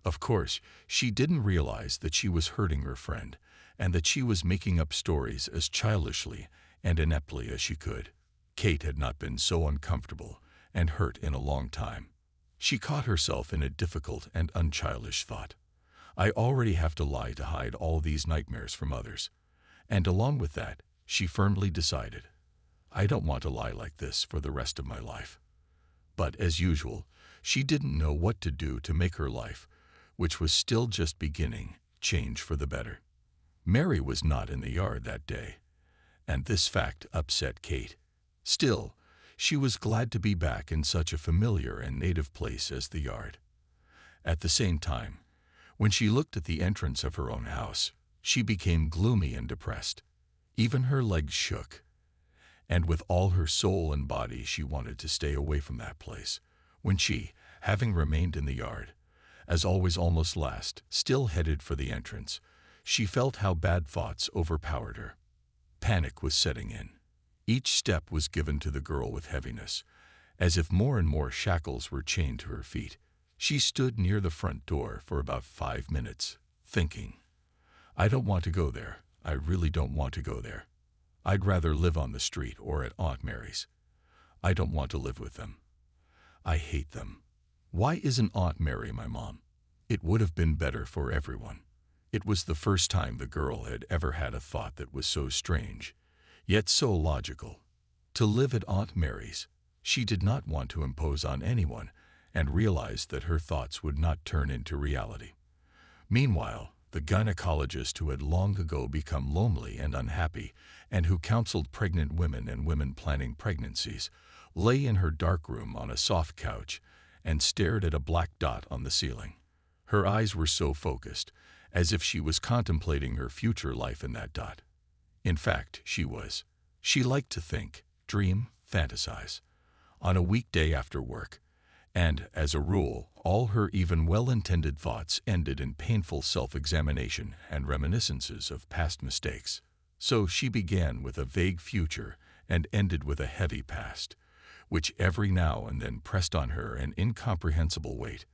Of course, she didn't realize that she was hurting her friend and that she was making up stories as childishly and ineptly as she could. Kate had not been so uncomfortable and hurt in a long time. She caught herself in a difficult and unchildish thought. I already have to lie to hide all these nightmares from others. And along with that, she firmly decided, I don't want to lie like this for the rest of my life. But as usual, she didn't know what to do to make her life, which was still just beginning, change for the better. Mary was not in the yard that day, and this fact upset Kate. Still, she was glad to be back in such a familiar and native place as the yard. At the same time, when she looked at the entrance of her own house, she became gloomy and depressed. Even her legs shook and with all her soul and body she wanted to stay away from that place. When she, having remained in the yard, as always almost last, still headed for the entrance, she felt how bad thoughts overpowered her. Panic was setting in. Each step was given to the girl with heaviness, as if more and more shackles were chained to her feet. She stood near the front door for about five minutes, thinking, I don't want to go there. I really don't want to go there. I'd rather live on the street or at Aunt Mary's. I don't want to live with them. I hate them. Why isn't Aunt Mary my mom? It would have been better for everyone. It was the first time the girl had ever had a thought that was so strange, yet so logical. To live at Aunt Mary's, she did not want to impose on anyone and realized that her thoughts would not turn into reality. Meanwhile, the gynecologist who had long ago become lonely and unhappy and who counseled pregnant women and women planning pregnancies, lay in her dark room on a soft couch and stared at a black dot on the ceiling. Her eyes were so focused, as if she was contemplating her future life in that dot. In fact, she was. She liked to think, dream, fantasize. On a weekday after work, and, as a rule, all her even well-intended thoughts ended in painful self-examination and reminiscences of past mistakes. So she began with a vague future and ended with a heavy past, which every now and then pressed on her an incomprehensible weight.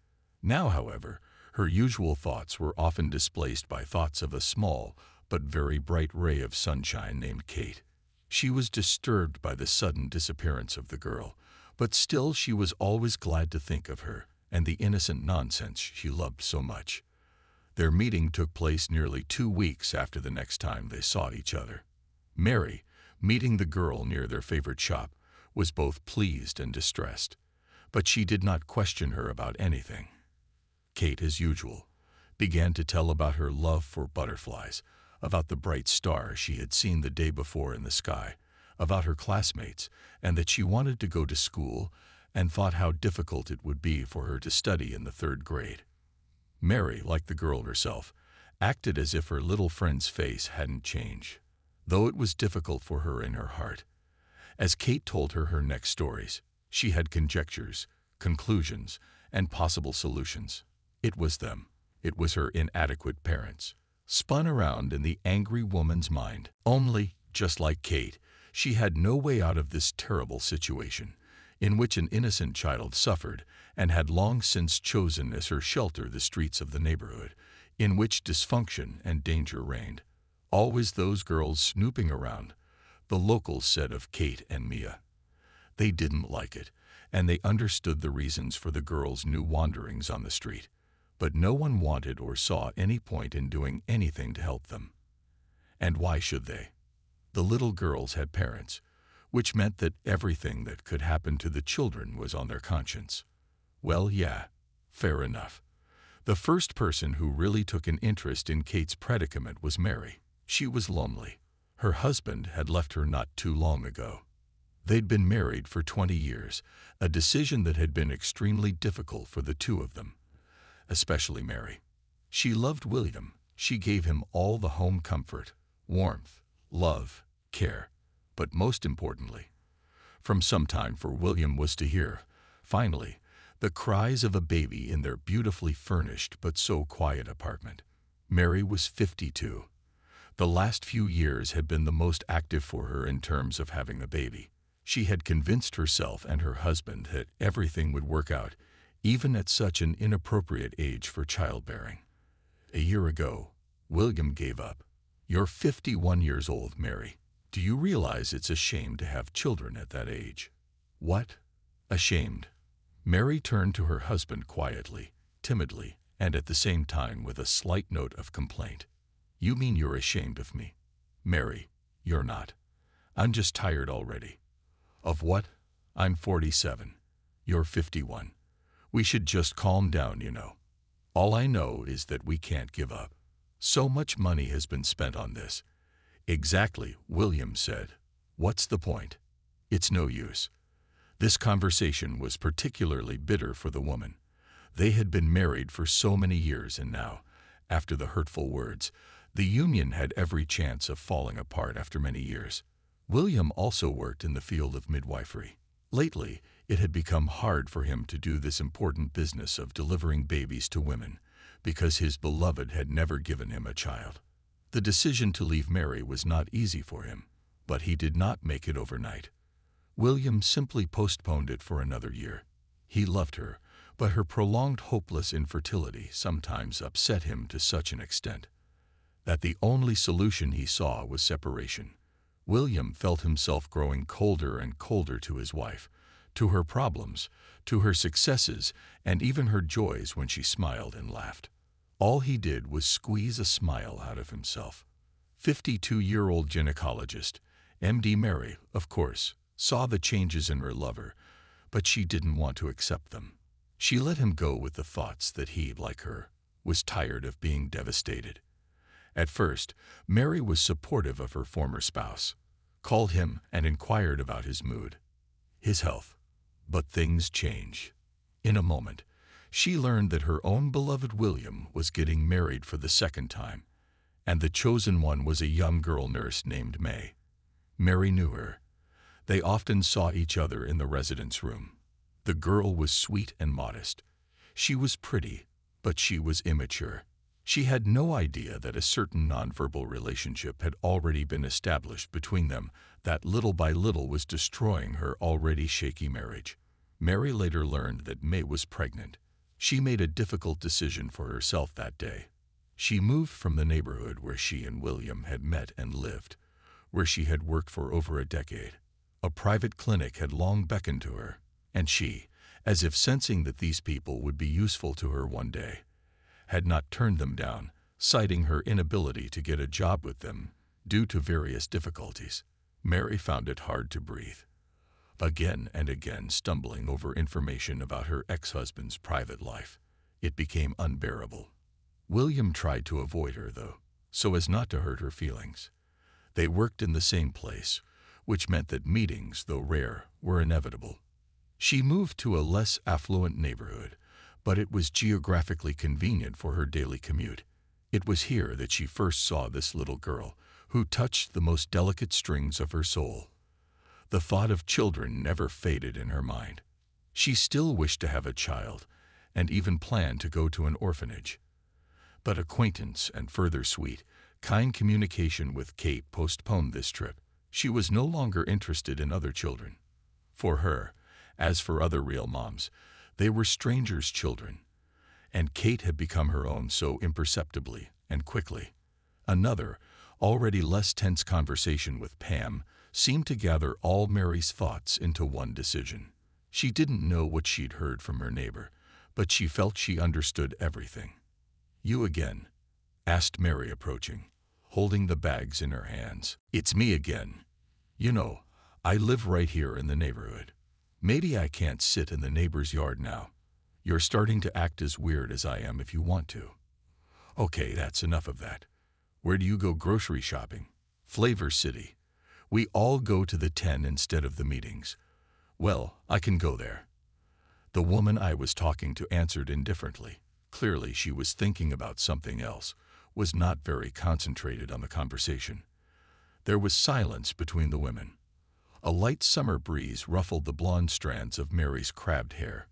Now, however, her usual thoughts were often displaced by thoughts of a small but very bright ray of sunshine named Kate. She was disturbed by the sudden disappearance of the girl, but still she was always glad to think of her and the innocent nonsense she loved so much. Their meeting took place nearly two weeks after the next time they saw each other. Mary, meeting the girl near their favorite shop, was both pleased and distressed, but she did not question her about anything. Kate, as usual, began to tell about her love for butterflies, about the bright star she had seen the day before in the sky, about her classmates, and that she wanted to go to school and thought how difficult it would be for her to study in the third grade. Mary, like the girl herself, acted as if her little friend's face hadn't changed, though it was difficult for her in her heart. As Kate told her her next stories, she had conjectures, conclusions, and possible solutions. It was them. It was her inadequate parents. Spun around in the angry woman's mind. Only, just like Kate, she had no way out of this terrible situation in which an innocent child suffered and had long since chosen as her shelter the streets of the neighborhood, in which dysfunction and danger reigned. Always those girls snooping around, the locals said of Kate and Mia. They didn't like it, and they understood the reasons for the girls' new wanderings on the street, but no one wanted or saw any point in doing anything to help them. And why should they? The little girls had parents, which meant that everything that could happen to the children was on their conscience. Well, yeah, fair enough. The first person who really took an interest in Kate's predicament was Mary. She was lonely. Her husband had left her not too long ago. They'd been married for 20 years, a decision that had been extremely difficult for the two of them, especially Mary. She loved William. She gave him all the home comfort, warmth, love, care, but most importantly, from some time for William was to hear, finally, the cries of a baby in their beautifully furnished but so quiet apartment. Mary was 52. The last few years had been the most active for her in terms of having a baby. She had convinced herself and her husband that everything would work out, even at such an inappropriate age for childbearing. A year ago, William gave up. You're 51 years old, Mary. Do you realize it's a shame to have children at that age? What? Ashamed. Mary turned to her husband quietly, timidly, and at the same time with a slight note of complaint. You mean you're ashamed of me? Mary, you're not. I'm just tired already. Of what? I'm 47. You're 51. We should just calm down, you know. All I know is that we can't give up. So much money has been spent on this. Exactly, William said. What's the point? It's no use. This conversation was particularly bitter for the woman. They had been married for so many years and now, after the hurtful words, the union had every chance of falling apart after many years. William also worked in the field of midwifery. Lately, it had become hard for him to do this important business of delivering babies to women because his beloved had never given him a child. The decision to leave Mary was not easy for him, but he did not make it overnight. William simply postponed it for another year. He loved her, but her prolonged hopeless infertility sometimes upset him to such an extent that the only solution he saw was separation. William felt himself growing colder and colder to his wife, to her problems, to her successes, and even her joys when she smiled and laughed. All he did was squeeze a smile out of himself. 52-year-old gynecologist, M.D. Mary, of course, saw the changes in her lover, but she didn't want to accept them. She let him go with the thoughts that he, like her, was tired of being devastated. At first, Mary was supportive of her former spouse, called him and inquired about his mood, his health. But things change. In a moment, she learned that her own beloved William was getting married for the second time, and the chosen one was a young girl nurse named May. Mary knew her. They often saw each other in the residence room. The girl was sweet and modest. She was pretty, but she was immature. She had no idea that a certain nonverbal relationship had already been established between them that little by little was destroying her already shaky marriage. Mary later learned that May was pregnant. She made a difficult decision for herself that day. She moved from the neighborhood where she and William had met and lived, where she had worked for over a decade. A private clinic had long beckoned to her, and she, as if sensing that these people would be useful to her one day, had not turned them down, citing her inability to get a job with them due to various difficulties. Mary found it hard to breathe. Again and again stumbling over information about her ex-husband's private life, it became unbearable. William tried to avoid her, though, so as not to hurt her feelings. They worked in the same place, which meant that meetings, though rare, were inevitable. She moved to a less affluent neighborhood, but it was geographically convenient for her daily commute. It was here that she first saw this little girl, who touched the most delicate strings of her soul. The thought of children never faded in her mind. She still wished to have a child, and even planned to go to an orphanage. But acquaintance and further sweet, kind communication with Kate postponed this trip. She was no longer interested in other children. For her, as for other real moms, they were strangers' children, and Kate had become her own so imperceptibly and quickly. Another, already less tense conversation with Pam seemed to gather all Mary's thoughts into one decision. She didn't know what she'd heard from her neighbor, but she felt she understood everything. You again? asked Mary approaching, holding the bags in her hands. It's me again. You know, I live right here in the neighborhood. Maybe I can't sit in the neighbor's yard now. You're starting to act as weird as I am if you want to. Okay, that's enough of that. Where do you go grocery shopping? Flavor City. We all go to the 10 instead of the meetings. Well, I can go there. The woman I was talking to answered indifferently. Clearly, she was thinking about something else, was not very concentrated on the conversation. There was silence between the women. A light summer breeze ruffled the blonde strands of Mary's crabbed hair.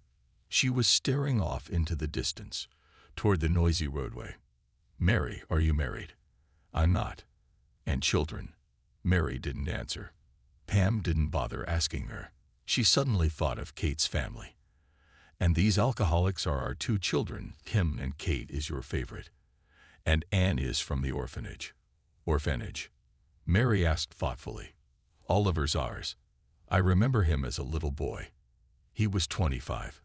She was staring off into the distance, toward the noisy roadway. Mary, are you married? I'm not. And children? Mary didn't answer. Pam didn't bother asking her. She suddenly thought of Kate's family. And these alcoholics are our two children. Tim and Kate is your favorite. And Anne is from the orphanage. Orphanage. Mary asked thoughtfully. Oliver's ours. I remember him as a little boy. He was 25.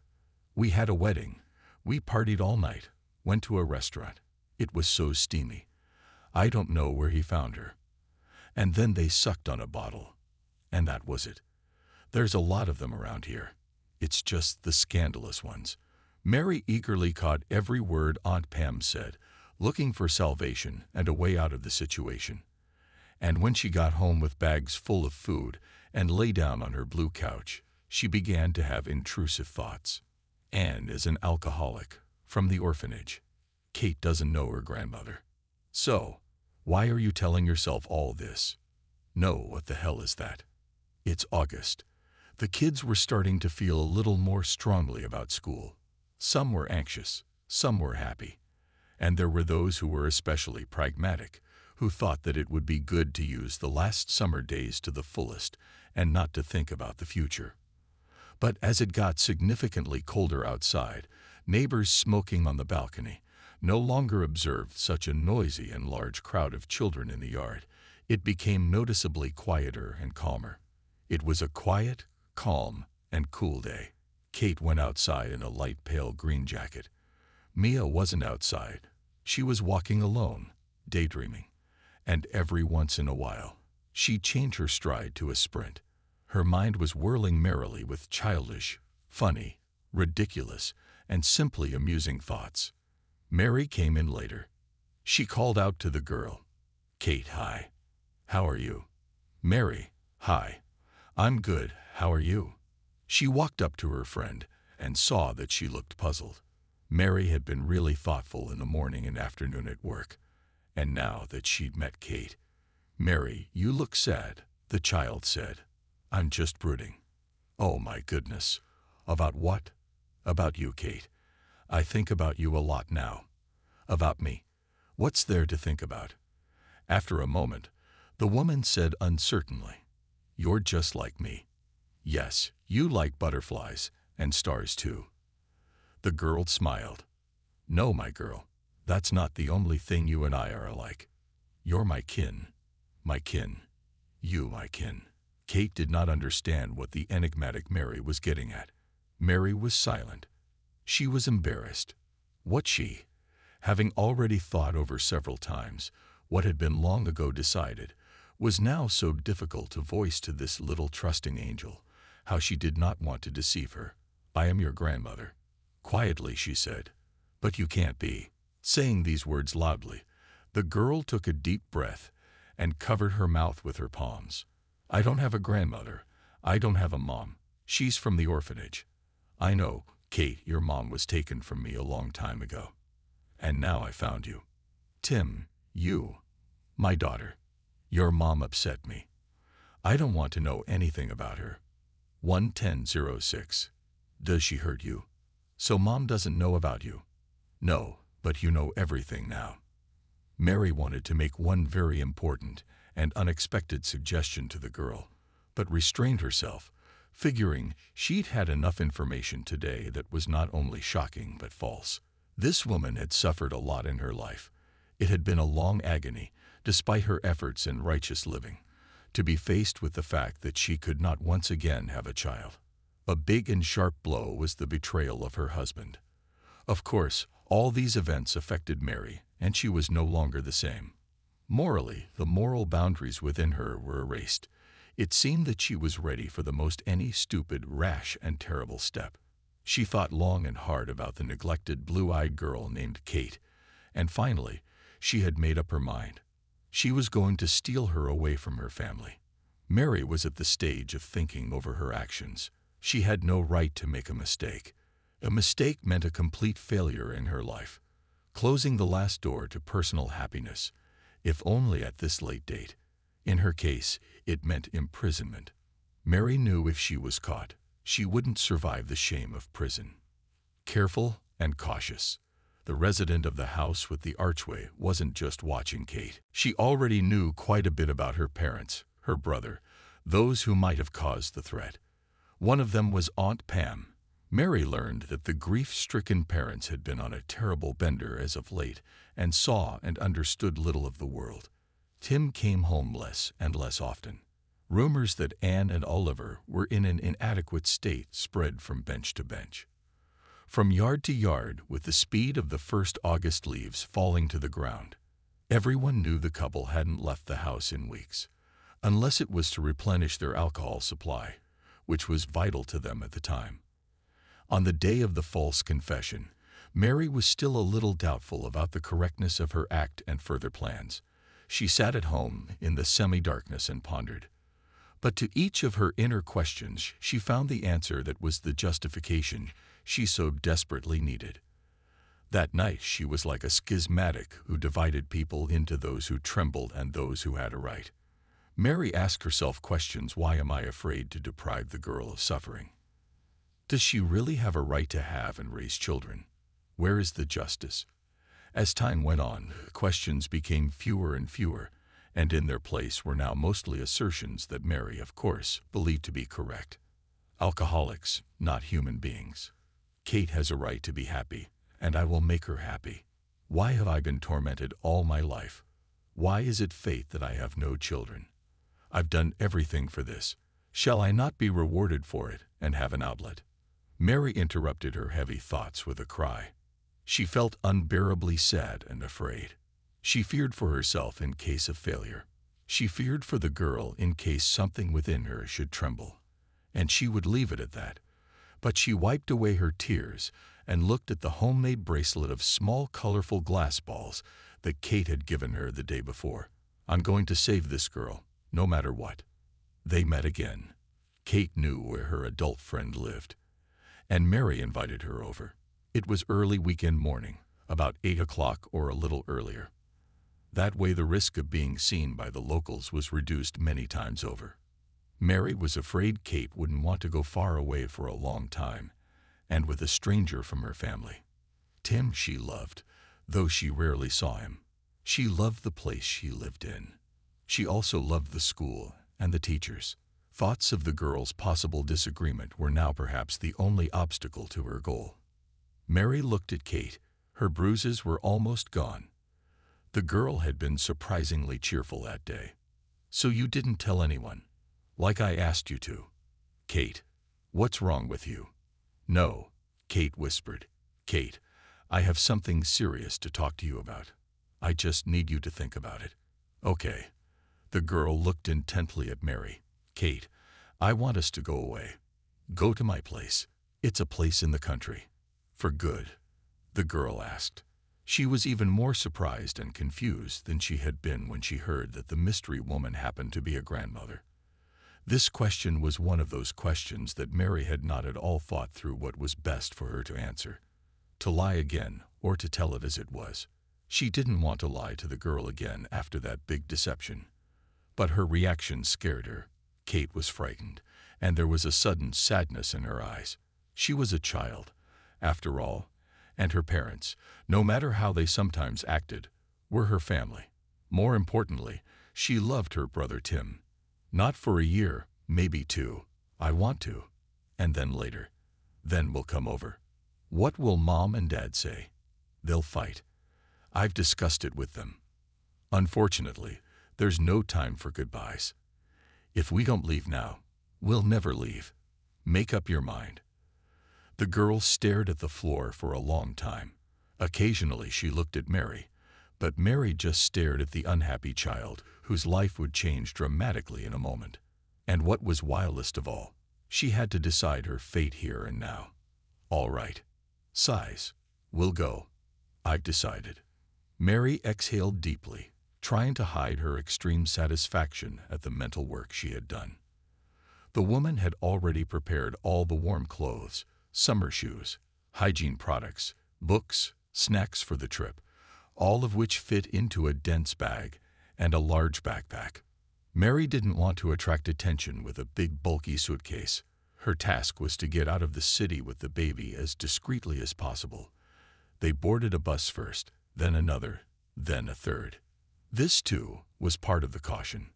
We had a wedding. We partied all night, went to a restaurant. It was so steamy. I don't know where he found her. And then they sucked on a bottle. And that was it. There's a lot of them around here. It's just the scandalous ones. Mary eagerly caught every word Aunt Pam said, looking for salvation and a way out of the situation. And when she got home with bags full of food and lay down on her blue couch, she began to have intrusive thoughts. Anne is an alcoholic from the orphanage. Kate doesn't know her grandmother. So, why are you telling yourself all this? No, what the hell is that? It's August. The kids were starting to feel a little more strongly about school. Some were anxious, some were happy. And there were those who were especially pragmatic, who thought that it would be good to use the last summer days to the fullest and not to think about the future. But as it got significantly colder outside, neighbors smoking on the balcony no longer observed such a noisy and large crowd of children in the yard. It became noticeably quieter and calmer. It was a quiet, calm, and cool day. Kate went outside in a light pale green jacket. Mia wasn't outside. She was walking alone, daydreaming. And every once in a while, she changed her stride to a sprint. Her mind was whirling merrily with childish, funny, ridiculous, and simply amusing thoughts. Mary came in later. She called out to the girl, Kate, hi. How are you? Mary, hi. I'm good. How are you? She walked up to her friend and saw that she looked puzzled. Mary had been really thoughtful in the morning and afternoon at work, and now that she'd met Kate. Mary, you look sad, the child said. I'm just brooding. Oh my goodness. About what? About you, Kate. I think about you a lot now. About me. What's there to think about? After a moment, the woman said uncertainly, You're just like me. Yes, you like butterflies and stars too. The girl smiled. No, my girl, that's not the only thing you and I are alike. You're my kin. My kin. You, my kin. Kate did not understand what the enigmatic Mary was getting at. Mary was silent. She was embarrassed. What she, having already thought over several times what had been long ago decided, was now so difficult to voice to this little trusting angel how she did not want to deceive her. I am your grandmother. Quietly, she said. But you can't be. Saying these words loudly, the girl took a deep breath and covered her mouth with her palms. I don't have a grandmother. I don't have a mom. She's from the orphanage. I know, Kate, your mom was taken from me a long time ago. And now I found you. Tim, you, my daughter. Your mom upset me. I don't want to know anything about her. 11006. Does she hurt you? So mom doesn't know about you? No, but you know everything now. Mary wanted to make one very important and unexpected suggestion to the girl, but restrained herself, figuring she'd had enough information today that was not only shocking but false. This woman had suffered a lot in her life. It had been a long agony, despite her efforts in righteous living to be faced with the fact that she could not once again have a child. A big and sharp blow was the betrayal of her husband. Of course, all these events affected Mary, and she was no longer the same. Morally, the moral boundaries within her were erased. It seemed that she was ready for the most any stupid, rash, and terrible step. She thought long and hard about the neglected, blue-eyed girl named Kate, and finally, she had made up her mind. She was going to steal her away from her family. Mary was at the stage of thinking over her actions. She had no right to make a mistake. A mistake meant a complete failure in her life, closing the last door to personal happiness, if only at this late date. In her case, it meant imprisonment. Mary knew if she was caught, she wouldn't survive the shame of prison. Careful and cautious, the resident of the house with the archway wasn't just watching Kate. She already knew quite a bit about her parents, her brother, those who might have caused the threat. One of them was Aunt Pam. Mary learned that the grief-stricken parents had been on a terrible bender as of late and saw and understood little of the world. Tim came home less and less often. Rumors that Anne and Oliver were in an inadequate state spread from bench to bench. From yard to yard, with the speed of the first August leaves falling to the ground, everyone knew the couple hadn't left the house in weeks, unless it was to replenish their alcohol supply, which was vital to them at the time. On the day of the false confession, Mary was still a little doubtful about the correctness of her act and further plans. She sat at home in the semi-darkness and pondered. But to each of her inner questions she found the answer that was the justification she so desperately needed. That night she was like a schismatic who divided people into those who trembled and those who had a right. Mary asked herself questions why am I afraid to deprive the girl of suffering? Does she really have a right to have and raise children? Where is the justice? As time went on, questions became fewer and fewer, and in their place were now mostly assertions that Mary, of course, believed to be correct. Alcoholics, not human beings. Kate has a right to be happy, and I will make her happy. Why have I been tormented all my life? Why is it fate that I have no children? I've done everything for this. Shall I not be rewarded for it and have an outlet? Mary interrupted her heavy thoughts with a cry. She felt unbearably sad and afraid. She feared for herself in case of failure. She feared for the girl in case something within her should tremble. And she would leave it at that. But she wiped away her tears and looked at the homemade bracelet of small colorful glass balls that Kate had given her the day before. I'm going to save this girl, no matter what. They met again. Kate knew where her adult friend lived, and Mary invited her over. It was early weekend morning, about 8 o'clock or a little earlier. That way the risk of being seen by the locals was reduced many times over. Mary was afraid Kate wouldn't want to go far away for a long time, and with a stranger from her family. Tim she loved, though she rarely saw him. She loved the place she lived in. She also loved the school and the teachers. Thoughts of the girl's possible disagreement were now perhaps the only obstacle to her goal. Mary looked at Kate. Her bruises were almost gone, the girl had been surprisingly cheerful that day. So you didn't tell anyone, like I asked you to. Kate, what's wrong with you? No, Kate whispered. Kate, I have something serious to talk to you about. I just need you to think about it. Okay. The girl looked intently at Mary. Kate, I want us to go away. Go to my place. It's a place in the country. For good. The girl asked. She was even more surprised and confused than she had been when she heard that the mystery woman happened to be a grandmother. This question was one of those questions that Mary had not at all thought through what was best for her to answer. To lie again, or to tell it as it was. She didn't want to lie to the girl again after that big deception. But her reaction scared her. Kate was frightened, and there was a sudden sadness in her eyes. She was a child. After all, and her parents, no matter how they sometimes acted, were her family. More importantly, she loved her brother Tim. Not for a year, maybe two. I want to. And then later. Then we'll come over. What will mom and dad say? They'll fight. I've discussed it with them. Unfortunately, there's no time for goodbyes. If we don't leave now, we'll never leave. Make up your mind. The girl stared at the floor for a long time. Occasionally she looked at Mary, but Mary just stared at the unhappy child, whose life would change dramatically in a moment. And what was wildest of all, she had to decide her fate here and now. All right. Sighs. We'll go. I've decided. Mary exhaled deeply, trying to hide her extreme satisfaction at the mental work she had done. The woman had already prepared all the warm clothes, summer shoes, hygiene products, books, snacks for the trip, all of which fit into a dense bag and a large backpack. Mary didn't want to attract attention with a big bulky suitcase. Her task was to get out of the city with the baby as discreetly as possible. They boarded a bus first, then another, then a third. This, too, was part of the caution.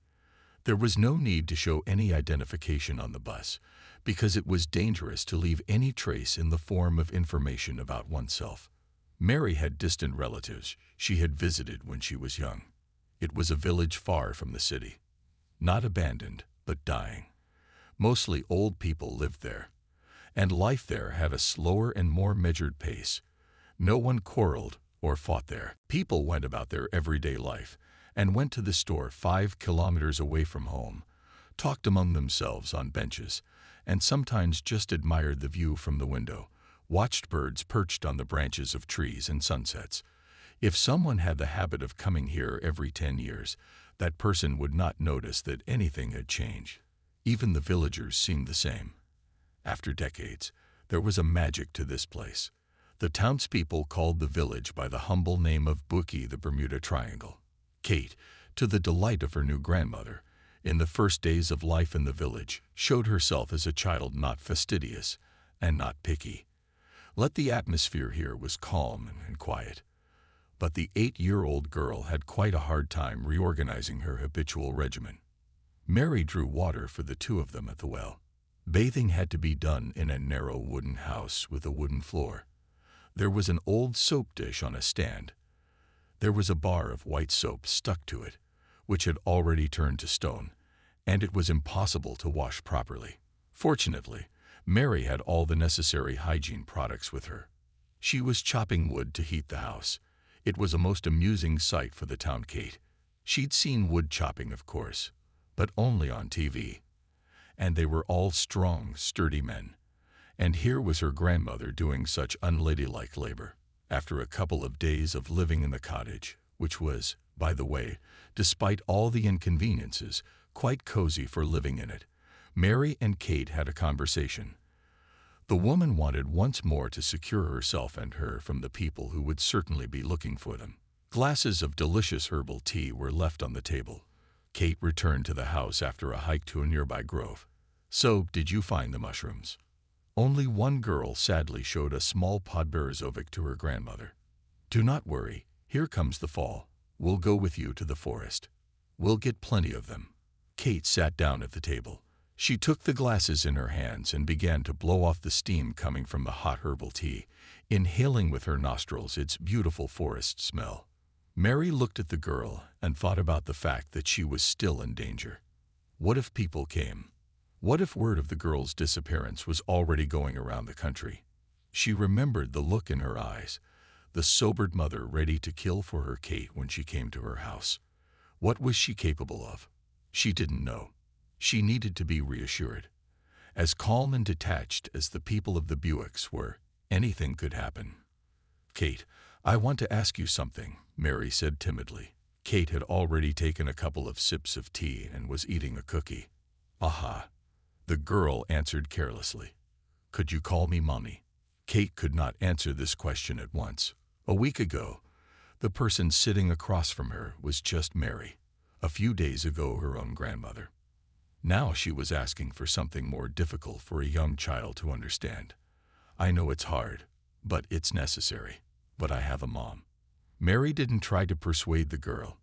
There was no need to show any identification on the bus because it was dangerous to leave any trace in the form of information about oneself. Mary had distant relatives she had visited when she was young. It was a village far from the city. Not abandoned, but dying. Mostly old people lived there, and life there had a slower and more measured pace. No one quarreled or fought there. People went about their everyday life, and went to the store five kilometers away from home, talked among themselves on benches, and sometimes just admired the view from the window, watched birds perched on the branches of trees and sunsets. If someone had the habit of coming here every ten years, that person would not notice that anything had changed. Even the villagers seemed the same. After decades, there was a magic to this place. The townspeople called the village by the humble name of Buki the Bermuda Triangle. Kate, to the delight of her new grandmother, in the first days of life in the village, showed herself as a child not fastidious and not picky. Let the atmosphere here was calm and quiet. But the eight-year-old girl had quite a hard time reorganizing her habitual regimen. Mary drew water for the two of them at the well. Bathing had to be done in a narrow wooden house with a wooden floor. There was an old soap dish on a stand, there was a bar of white soap stuck to it, which had already turned to stone, and it was impossible to wash properly. Fortunately, Mary had all the necessary hygiene products with her. She was chopping wood to heat the house. It was a most amusing sight for the town Kate. She'd seen wood chopping, of course, but only on TV. And they were all strong, sturdy men. And here was her grandmother doing such unladylike labor. After a couple of days of living in the cottage, which was, by the way, despite all the inconveniences, quite cozy for living in it, Mary and Kate had a conversation. The woman wanted once more to secure herself and her from the people who would certainly be looking for them. Glasses of delicious herbal tea were left on the table. Kate returned to the house after a hike to a nearby grove. So, did you find the mushrooms? Only one girl sadly showed a small podberezovik to her grandmother. Do not worry, here comes the fall. We'll go with you to the forest. We'll get plenty of them. Kate sat down at the table. She took the glasses in her hands and began to blow off the steam coming from the hot herbal tea, inhaling with her nostrils its beautiful forest smell. Mary looked at the girl and thought about the fact that she was still in danger. What if people came? What if word of the girl's disappearance was already going around the country? She remembered the look in her eyes, the sobered mother ready to kill for her Kate when she came to her house. What was she capable of? She didn't know. She needed to be reassured. As calm and detached as the people of the Buicks were, anything could happen. Kate, I want to ask you something, Mary said timidly. Kate had already taken a couple of sips of tea and was eating a cookie. Aha, the girl answered carelessly. Could you call me Mommy? Kate could not answer this question at once. A week ago, the person sitting across from her was just Mary, a few days ago her own grandmother. Now she was asking for something more difficult for a young child to understand. I know it's hard, but it's necessary. But I have a mom. Mary didn't try to persuade the girl.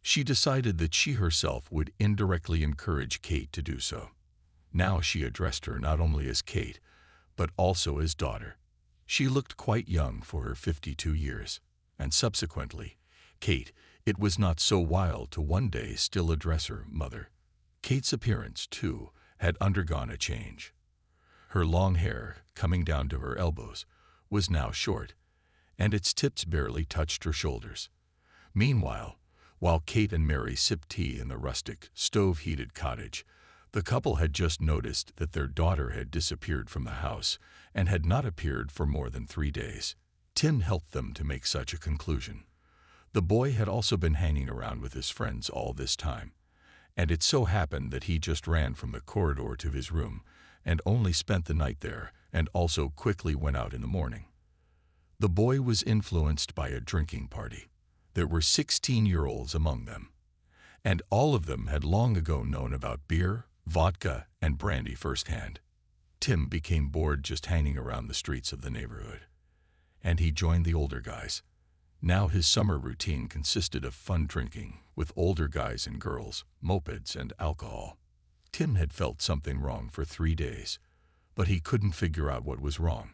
She decided that she herself would indirectly encourage Kate to do so. Now she addressed her not only as Kate, but also as daughter. She looked quite young for her 52 years, and subsequently, Kate, it was not so wild to one day still address her mother. Kate's appearance, too, had undergone a change. Her long hair, coming down to her elbows, was now short, and its tips barely touched her shoulders. Meanwhile, while Kate and Mary sipped tea in the rustic, stove-heated cottage, The couple had just noticed that their daughter had disappeared from the house and had not appeared for more than three days. Tim helped them to make such a conclusion. The boy had also been hanging around with his friends all this time, and it so happened that he just ran from the corridor to his room and only spent the night there and also quickly went out in the morning. The boy was influenced by a drinking party. There were 16-year-olds among them, and all of them had long ago known about beer, vodka, and brandy firsthand. Tim became bored just hanging around the streets of the neighborhood, and he joined the older guys. Now his summer routine consisted of fun drinking with older guys and girls, mopeds, and alcohol. Tim had felt something wrong for three days, but he couldn't figure out what was wrong.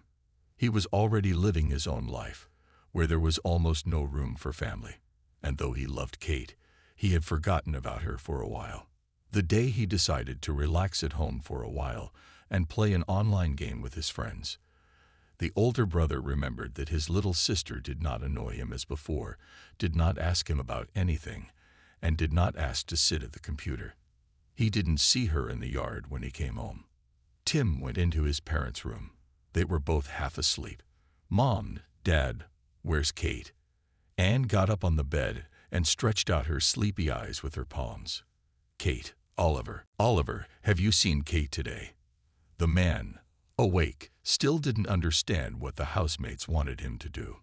He was already living his own life, where there was almost no room for family, and though he loved Kate, he had forgotten about her for a while. The day he decided to relax at home for a while and play an online game with his friends, the older brother remembered that his little sister did not annoy him as before, did not ask him about anything, and did not ask to sit at the computer. He didn't see her in the yard when he came home. Tim went into his parents' room. They were both half asleep. Mom, Dad, where's Kate? Anne got up on the bed and stretched out her sleepy eyes with her palms. Kate, Oliver, Oliver, have you seen Kate today? The man, awake, still didn't understand what the housemates wanted him to do.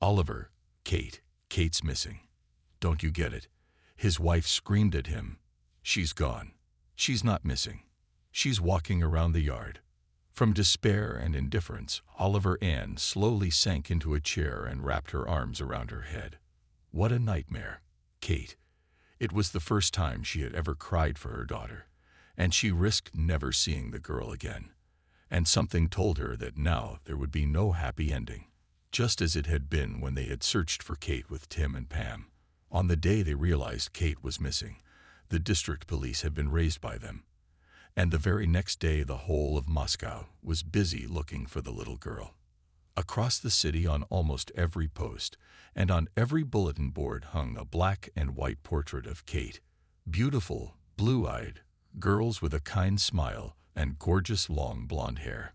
Oliver, Kate, Kate's missing. Don't you get it? His wife screamed at him. She's gone. She's not missing. She's walking around the yard. From despair and indifference, Oliver Ann slowly sank into a chair and wrapped her arms around her head. What a nightmare. Kate. It was the first time she had ever cried for her daughter, and she risked never seeing the girl again and something told her that now there would be no happy ending, just as it had been when they had searched for Kate with Tim and Pam. On the day they realized Kate was missing, the district police had been raised by them, and the very next day the whole of Moscow was busy looking for the little girl. Across the city on almost every post and on every bulletin board hung a black and white portrait of Kate, beautiful, blue-eyed, girls with a kind smile and gorgeous long blonde hair.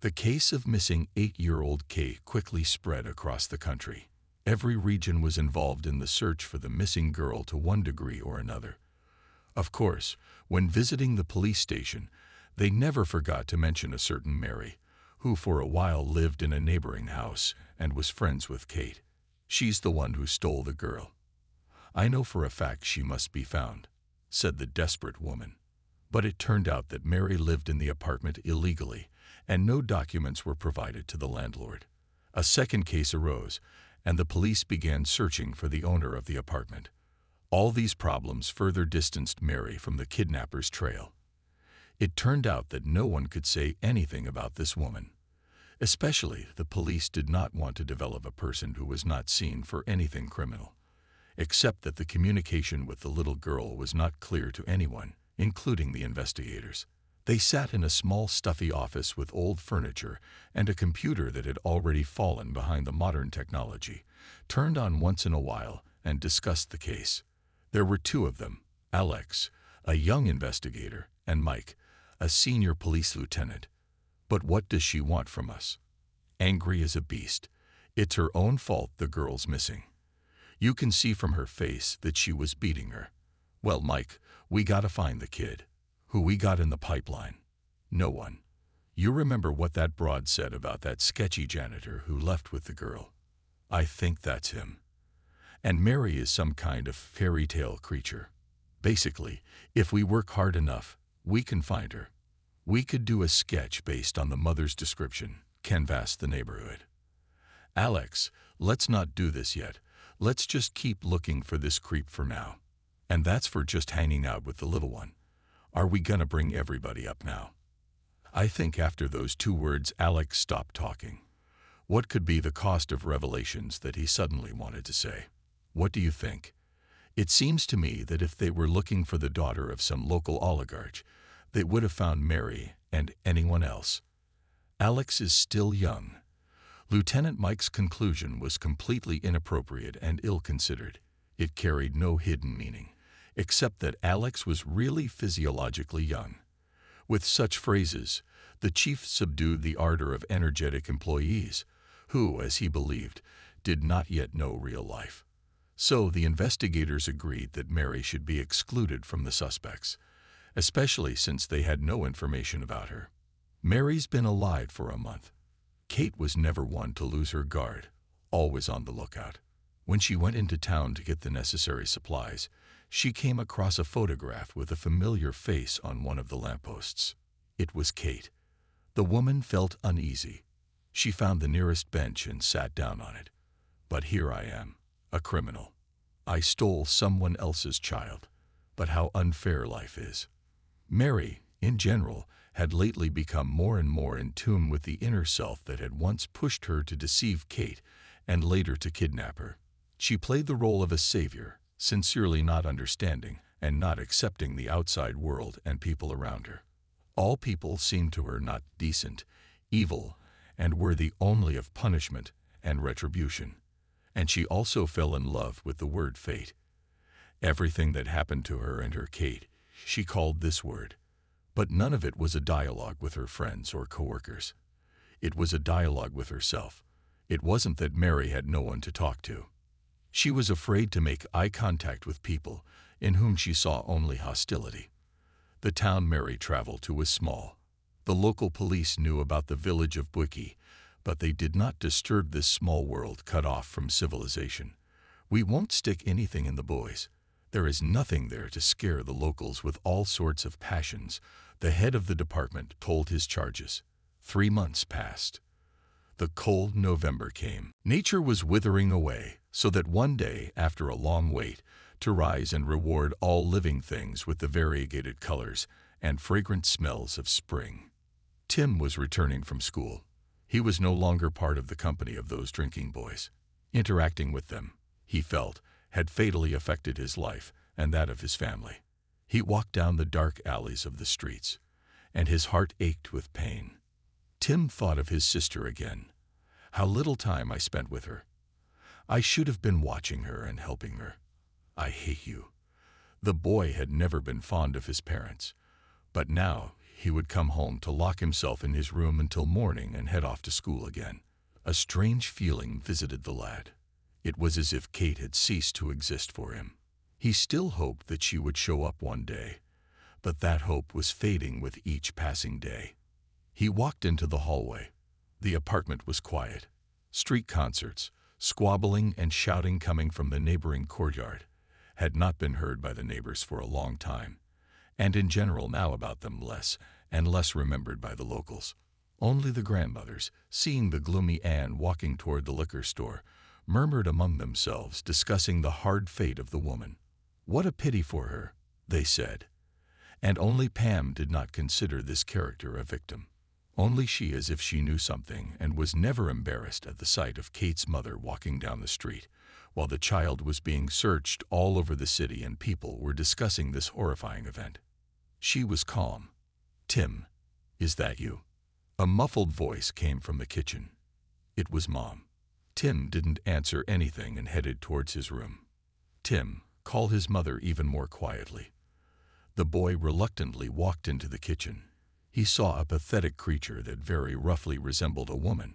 The case of missing eight-year-old Kate quickly spread across the country. Every region was involved in the search for the missing girl to one degree or another. Of course, when visiting the police station, they never forgot to mention a certain Mary, who for a while lived in a neighboring house and was friends with Kate. She's the one who stole the girl. I know for a fact she must be found, said the desperate woman. But it turned out that Mary lived in the apartment illegally, and no documents were provided to the landlord. A second case arose, and the police began searching for the owner of the apartment. All these problems further distanced Mary from the kidnapper's trail. It turned out that no one could say anything about this woman. Especially, the police did not want to develop a person who was not seen for anything criminal, except that the communication with the little girl was not clear to anyone including the investigators. They sat in a small stuffy office with old furniture and a computer that had already fallen behind the modern technology, turned on once in a while and discussed the case. There were two of them, Alex, a young investigator, and Mike, a senior police lieutenant. But what does she want from us? Angry as a beast. It's her own fault the girl's missing. You can see from her face that she was beating her. Well, Mike, we gotta find the kid. Who we got in the pipeline? No one. You remember what that broad said about that sketchy janitor who left with the girl. I think that's him. And Mary is some kind of fairy tale creature. Basically, if we work hard enough, we can find her. We could do a sketch based on the mother's description, canvass the neighborhood. Alex, let's not do this yet. Let's just keep looking for this creep for now. And that's for just hanging out with the little one. Are we gonna bring everybody up now? I think after those two words, Alex stopped talking. What could be the cost of revelations that he suddenly wanted to say? What do you think? It seems to me that if they were looking for the daughter of some local oligarch, they would have found Mary and anyone else. Alex is still young. Lieutenant Mike's conclusion was completely inappropriate and ill-considered. It carried no hidden meaning except that Alex was really physiologically young. With such phrases, the chief subdued the ardor of energetic employees, who, as he believed, did not yet know real life. So the investigators agreed that Mary should be excluded from the suspects, especially since they had no information about her. Mary's been alive for a month. Kate was never one to lose her guard, always on the lookout. When she went into town to get the necessary supplies, she came across a photograph with a familiar face on one of the lampposts. It was Kate. The woman felt uneasy. She found the nearest bench and sat down on it. But here I am, a criminal. I stole someone else's child. But how unfair life is. Mary, in general, had lately become more and more in tune with the inner self that had once pushed her to deceive Kate and later to kidnap her. She played the role of a savior, sincerely not understanding and not accepting the outside world and people around her. All people seemed to her not decent, evil, and worthy only of punishment and retribution. And she also fell in love with the word fate. Everything that happened to her and her Kate, she called this word. But none of it was a dialogue with her friends or coworkers. It was a dialogue with herself. It wasn't that Mary had no one to talk to. She was afraid to make eye contact with people in whom she saw only hostility. The town Mary traveled to was small. The local police knew about the village of Bwiki, but they did not disturb this small world cut off from civilization. We won't stick anything in the boys. There is nothing there to scare the locals with all sorts of passions, the head of the department told his charges. Three months passed. The cold November came. Nature was withering away, so that one day, after a long wait, to rise and reward all living things with the variegated colors and fragrant smells of spring. Tim was returning from school. He was no longer part of the company of those drinking boys. Interacting with them, he felt, had fatally affected his life and that of his family. He walked down the dark alleys of the streets, and his heart ached with pain. Tim thought of his sister again. How little time I spent with her. I should have been watching her and helping her. I hate you. The boy had never been fond of his parents, but now he would come home to lock himself in his room until morning and head off to school again. A strange feeling visited the lad. It was as if Kate had ceased to exist for him. He still hoped that she would show up one day, but that hope was fading with each passing day. He walked into the hallway. The apartment was quiet. Street concerts, squabbling and shouting coming from the neighboring courtyard, had not been heard by the neighbors for a long time, and in general now about them less and less remembered by the locals. Only the grandmothers, seeing the gloomy Anne walking toward the liquor store, murmured among themselves, discussing the hard fate of the woman. What a pity for her, they said. And only Pam did not consider this character a victim. Only she as if she knew something and was never embarrassed at the sight of Kate's mother walking down the street, while the child was being searched all over the city and people were discussing this horrifying event. She was calm. Tim, is that you? A muffled voice came from the kitchen. It was Mom. Tim didn't answer anything and headed towards his room. Tim, call his mother even more quietly. The boy reluctantly walked into the kitchen he saw a pathetic creature that very roughly resembled a woman.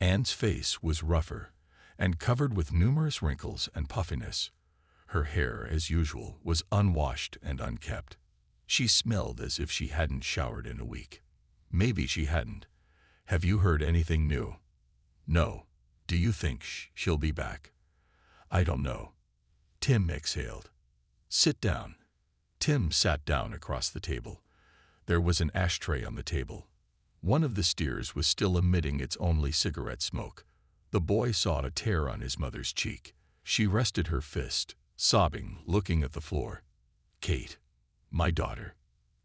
Anne's face was rougher and covered with numerous wrinkles and puffiness. Her hair, as usual, was unwashed and unkept. She smelled as if she hadn't showered in a week. Maybe she hadn't. Have you heard anything new? No. Do you think sh she'll be back? I don't know. Tim exhaled. Sit down. Tim sat down across the table. There was an ashtray on the table. One of the steers was still emitting its only cigarette smoke. The boy saw a tear on his mother's cheek. She rested her fist, sobbing, looking at the floor. Kate, my daughter.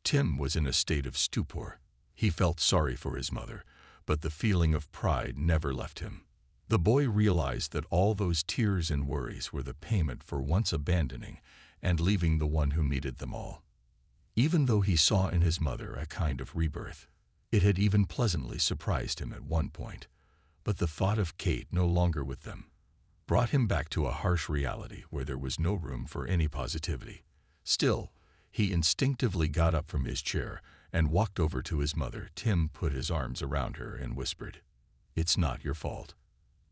Tim was in a state of stupor. He felt sorry for his mother, but the feeling of pride never left him. The boy realized that all those tears and worries were the payment for once abandoning and leaving the one who needed them all. Even though he saw in his mother a kind of rebirth, it had even pleasantly surprised him at one point. But the thought of Kate no longer with them brought him back to a harsh reality where there was no room for any positivity. Still, he instinctively got up from his chair and walked over to his mother. Tim put his arms around her and whispered, It's not your fault.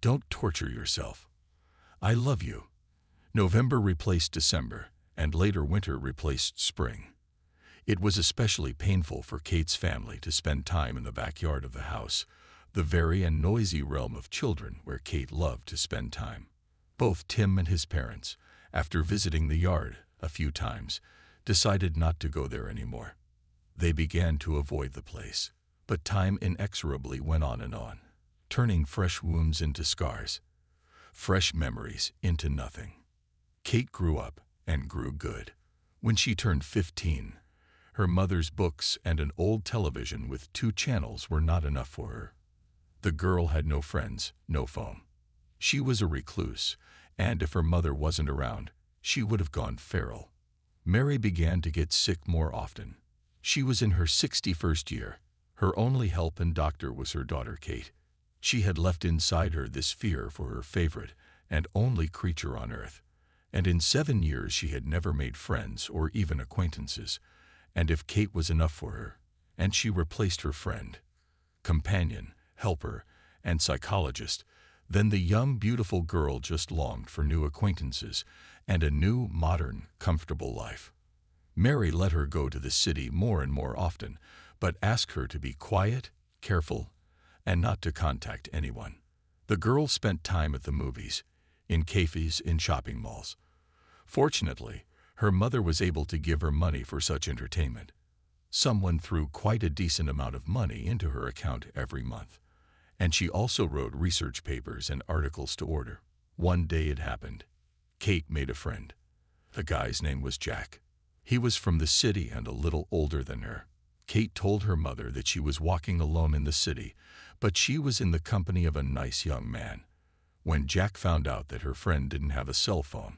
Don't torture yourself. I love you. November replaced December, and later winter replaced spring. It was especially painful for Kate's family to spend time in the backyard of the house, the very and noisy realm of children where Kate loved to spend time. Both Tim and his parents, after visiting the yard a few times, decided not to go there anymore. They began to avoid the place, but time inexorably went on and on, turning fresh wounds into scars, fresh memories into nothing. Kate grew up and grew good. When she turned 15, her mother's books and an old television with two channels were not enough for her. The girl had no friends, no phone. She was a recluse, and if her mother wasn't around, she would have gone feral. Mary began to get sick more often. She was in her 61st year. Her only help and doctor was her daughter Kate. She had left inside her this fear for her favorite and only creature on earth. And in seven years she had never made friends or even acquaintances and if Kate was enough for her, and she replaced her friend, companion, helper, and psychologist, then the young, beautiful girl just longed for new acquaintances and a new, modern, comfortable life. Mary let her go to the city more and more often, but asked her to be quiet, careful, and not to contact anyone. The girl spent time at the movies, in cafes, in shopping malls. Fortunately, her mother was able to give her money for such entertainment. Someone threw quite a decent amount of money into her account every month, and she also wrote research papers and articles to order. One day it happened. Kate made a friend. The guy's name was Jack. He was from the city and a little older than her. Kate told her mother that she was walking alone in the city, but she was in the company of a nice young man. When Jack found out that her friend didn't have a cell phone,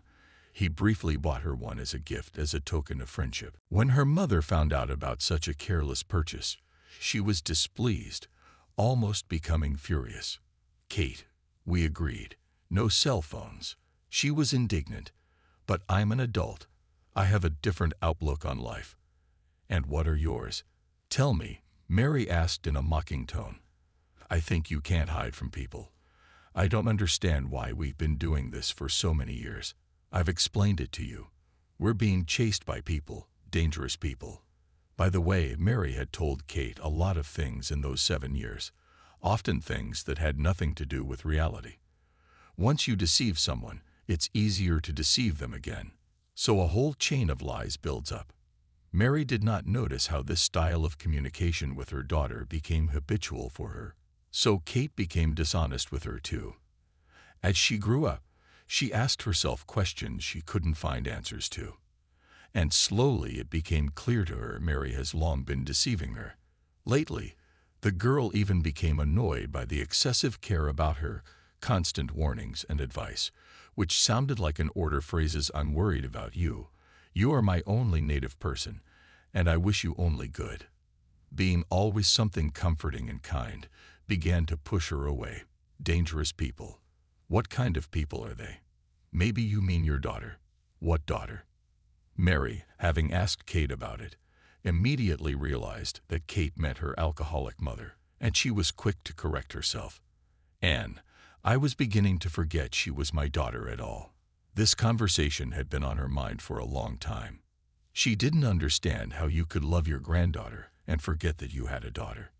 he briefly bought her one as a gift as a token of friendship. When her mother found out about such a careless purchase, she was displeased, almost becoming furious. Kate, we agreed. No cell phones. She was indignant. But I'm an adult. I have a different outlook on life. And what are yours? Tell me, Mary asked in a mocking tone. I think you can't hide from people. I don't understand why we've been doing this for so many years. I've explained it to you. We're being chased by people, dangerous people. By the way, Mary had told Kate a lot of things in those seven years, often things that had nothing to do with reality. Once you deceive someone, it's easier to deceive them again. So a whole chain of lies builds up. Mary did not notice how this style of communication with her daughter became habitual for her. So Kate became dishonest with her too. As she grew up, she asked herself questions she couldn't find answers to. And slowly it became clear to her Mary has long been deceiving her. Lately, the girl even became annoyed by the excessive care about her, constant warnings and advice, which sounded like an order phrases I'm worried about you. You are my only native person, and I wish you only good. Being always something comforting and kind began to push her away. Dangerous people. What kind of people are they? Maybe you mean your daughter. What daughter? Mary, having asked Kate about it, immediately realized that Kate meant her alcoholic mother, and she was quick to correct herself. Anne, I was beginning to forget she was my daughter at all. This conversation had been on her mind for a long time. She didn't understand how you could love your granddaughter and forget that you had a daughter.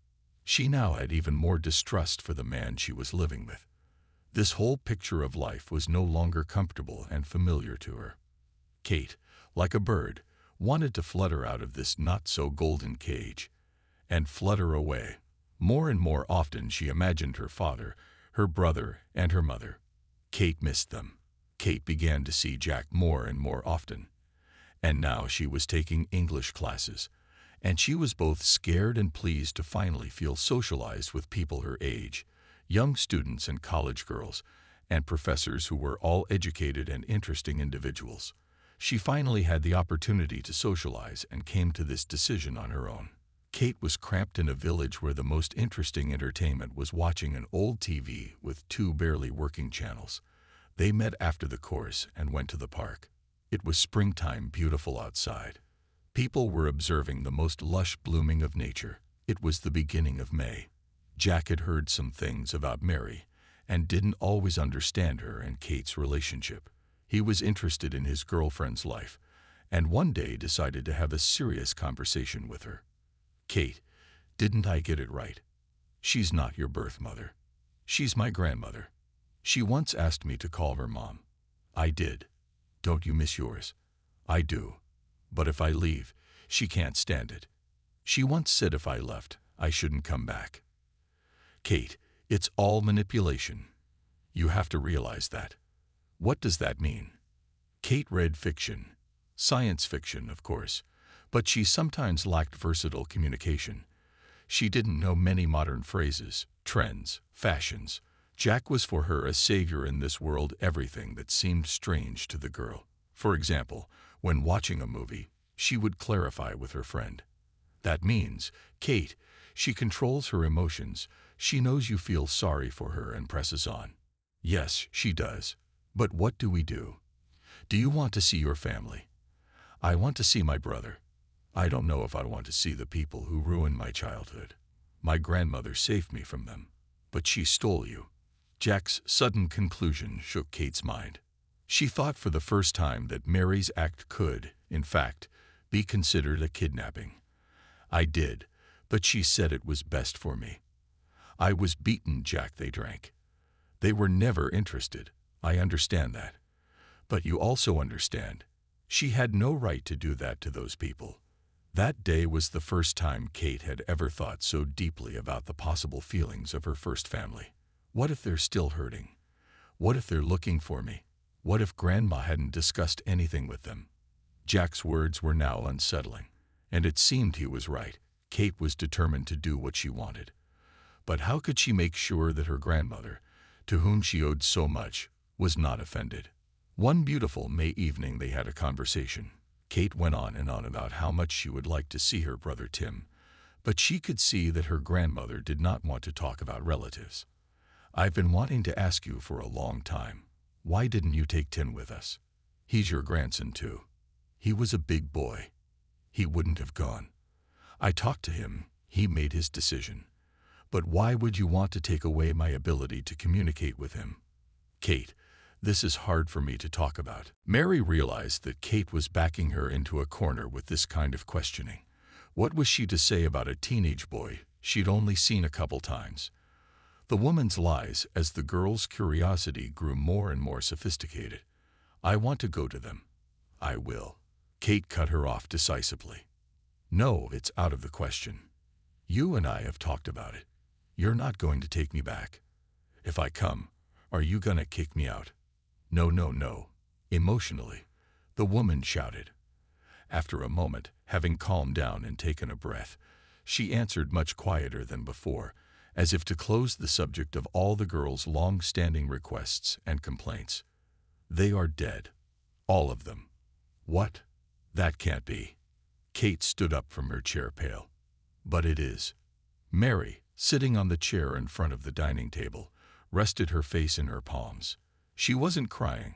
She now had even more distrust for the man she was living with. This whole picture of life was no longer comfortable and familiar to her. Kate, like a bird, wanted to flutter out of this not-so-golden cage, and flutter away. More and more often she imagined her father, her brother, and her mother. Kate missed them. Kate began to see Jack more and more often. And now she was taking English classes, and she was both scared and pleased to finally feel socialized with people her age, young students and college girls, and professors who were all educated and interesting individuals. She finally had the opportunity to socialize and came to this decision on her own. Kate was cramped in a village where the most interesting entertainment was watching an old TV with two barely working channels. They met after the course and went to the park. It was springtime beautiful outside. People were observing the most lush blooming of nature. It was the beginning of May. Jack had heard some things about Mary and didn't always understand her and Kate's relationship. He was interested in his girlfriend's life and one day decided to have a serious conversation with her. Kate, didn't I get it right? She's not your birth mother. She's my grandmother. She once asked me to call her mom. I did. Don't you miss yours? I do. But if I leave, she can't stand it. She once said if I left, I shouldn't come back. Kate, it's all manipulation. You have to realize that. What does that mean? Kate read fiction. Science fiction, of course. But she sometimes lacked versatile communication. She didn't know many modern phrases, trends, fashions. Jack was for her a savior in this world everything that seemed strange to the girl. For example, when watching a movie, she would clarify with her friend. That means, Kate, she controls her emotions, she knows you feel sorry for her and presses on. Yes, she does. But what do we do? Do you want to see your family? I want to see my brother. I don't know if I want to see the people who ruined my childhood. My grandmother saved me from them, but she stole you. Jack's sudden conclusion shook Kate's mind. She thought for the first time that Mary's act could, in fact, be considered a kidnapping. I did, but she said it was best for me. I was beaten, Jack, they drank. They were never interested. I understand that. But you also understand. She had no right to do that to those people. That day was the first time Kate had ever thought so deeply about the possible feelings of her first family. What if they're still hurting? What if they're looking for me? What if Grandma hadn't discussed anything with them? Jack's words were now unsettling, and it seemed he was right. Kate was determined to do what she wanted. But how could she make sure that her grandmother, to whom she owed so much, was not offended? One beautiful May evening they had a conversation. Kate went on and on about how much she would like to see her brother Tim, but she could see that her grandmother did not want to talk about relatives. I've been wanting to ask you for a long time. Why didn't you take Tim with us? He's your grandson, too. He was a big boy. He wouldn't have gone. I talked to him. He made his decision. But why would you want to take away my ability to communicate with him? Kate, this is hard for me to talk about. Mary realized that Kate was backing her into a corner with this kind of questioning. What was she to say about a teenage boy she'd only seen a couple times? The woman's lies as the girl's curiosity grew more and more sophisticated. I want to go to them. I will. Kate cut her off decisively. No, it's out of the question. You and I have talked about it. You're not going to take me back. If I come, are you going to kick me out? No, no, no. Emotionally, the woman shouted. After a moment, having calmed down and taken a breath, she answered much quieter than before, as if to close the subject of all the girl's long-standing requests and complaints. They are dead. All of them. What? That can't be. Kate stood up from her chair pale. But it is. Mary, sitting on the chair in front of the dining table, rested her face in her palms. She wasn't crying.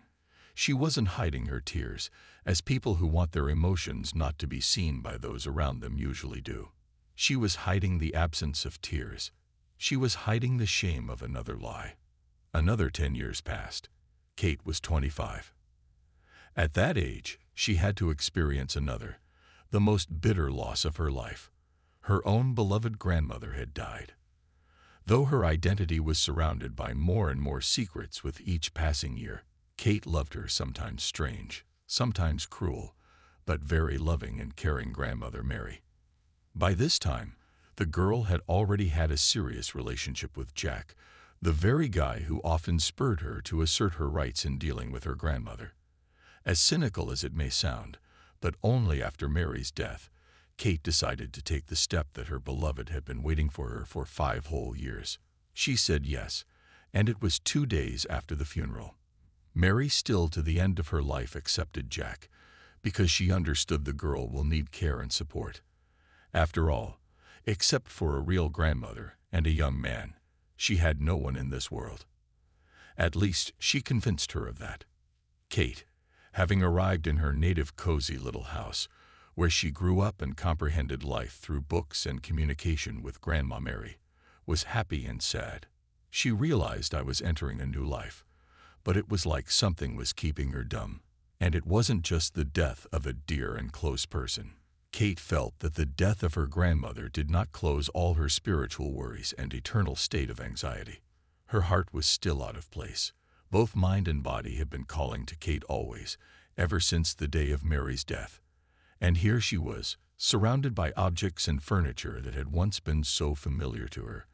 She wasn't hiding her tears, as people who want their emotions not to be seen by those around them usually do. She was hiding the absence of tears. She was hiding the shame of another lie. Another ten years passed. Kate was 25. At that age, she had to experience another, the most bitter loss of her life. Her own beloved grandmother had died. Though her identity was surrounded by more and more secrets with each passing year, Kate loved her sometimes strange, sometimes cruel, but very loving and caring grandmother Mary. By this time, the girl had already had a serious relationship with Jack, the very guy who often spurred her to assert her rights in dealing with her grandmother. As cynical as it may sound, but only after Mary's death, Kate decided to take the step that her beloved had been waiting for her for five whole years. She said yes, and it was two days after the funeral. Mary still to the end of her life accepted Jack, because she understood the girl will need care and support. After all, except for a real grandmother and a young man, she had no one in this world. At least she convinced her of that. Kate, having arrived in her native cozy little house, where she grew up and comprehended life through books and communication with Grandma Mary, was happy and sad. She realized I was entering a new life, but it was like something was keeping her dumb. And it wasn't just the death of a dear and close person. Kate felt that the death of her grandmother did not close all her spiritual worries and eternal state of anxiety. Her heart was still out of place. Both mind and body had been calling to Kate always, ever since the day of Mary's death. And here she was, surrounded by objects and furniture that had once been so familiar to her.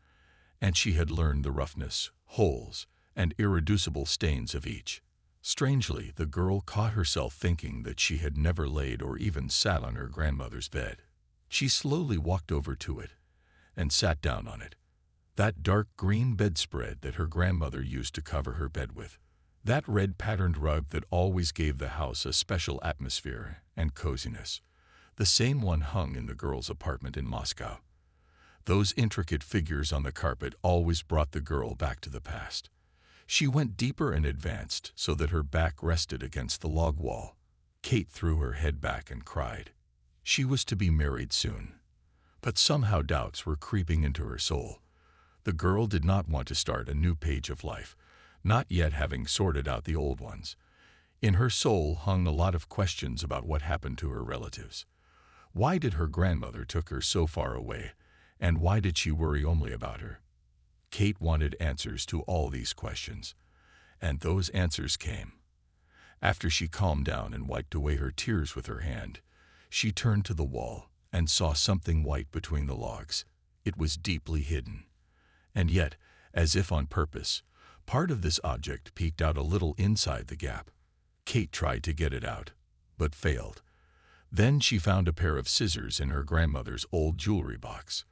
And she had learned the roughness, holes, and irreducible stains of each. Strangely, the girl caught herself thinking that she had never laid or even sat on her grandmother's bed. She slowly walked over to it and sat down on it. That dark green bedspread that her grandmother used to cover her bed with. That red patterned rug that always gave the house a special atmosphere and coziness. The same one hung in the girl's apartment in Moscow. Those intricate figures on the carpet always brought the girl back to the past. She went deeper and advanced so that her back rested against the log wall. Kate threw her head back and cried. She was to be married soon. But somehow doubts were creeping into her soul. The girl did not want to start a new page of life, not yet having sorted out the old ones. In her soul hung a lot of questions about what happened to her relatives. Why did her grandmother took her so far away, and why did she worry only about her? Kate wanted answers to all these questions, and those answers came. After she calmed down and wiped away her tears with her hand, she turned to the wall and saw something white between the logs. It was deeply hidden. And yet, as if on purpose, part of this object peeked out a little inside the gap. Kate tried to get it out, but failed. Then she found a pair of scissors in her grandmother's old jewelry box.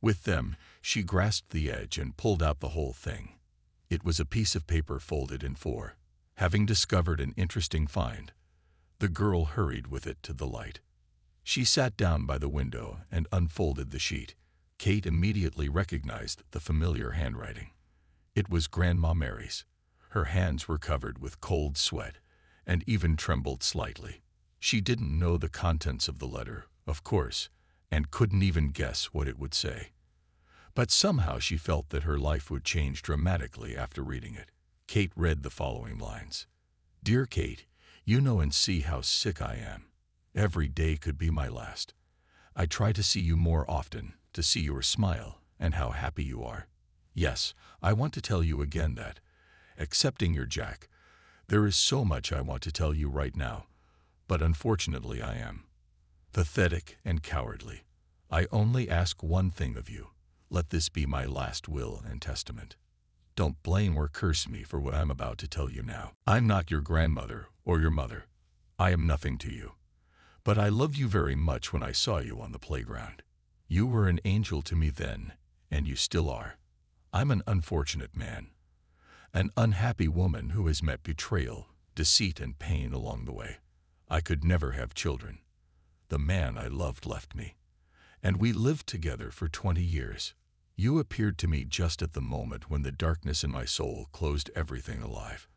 With them, she grasped the edge and pulled out the whole thing. It was a piece of paper folded in four. Having discovered an interesting find, the girl hurried with it to the light. She sat down by the window and unfolded the sheet. Kate immediately recognized the familiar handwriting. It was Grandma Mary's. Her hands were covered with cold sweat and even trembled slightly. She didn't know the contents of the letter, of course, and couldn't even guess what it would say. But somehow she felt that her life would change dramatically after reading it. Kate read the following lines. Dear Kate, you know and see how sick I am. Every day could be my last. I try to see you more often, to see your smile and how happy you are. Yes, I want to tell you again that, accepting your Jack, there is so much I want to tell you right now, but unfortunately I am pathetic and cowardly. I only ask one thing of you. Let this be my last will and testament. Don't blame or curse me for what I'm about to tell you now. I'm not your grandmother or your mother. I am nothing to you. But I loved you very much when I saw you on the playground. You were an angel to me then, and you still are. I'm an unfortunate man, an unhappy woman who has met betrayal, deceit, and pain along the way. I could never have children. The man I loved left me, and we lived together for 20 years. You appeared to me just at the moment when the darkness in my soul closed everything alive.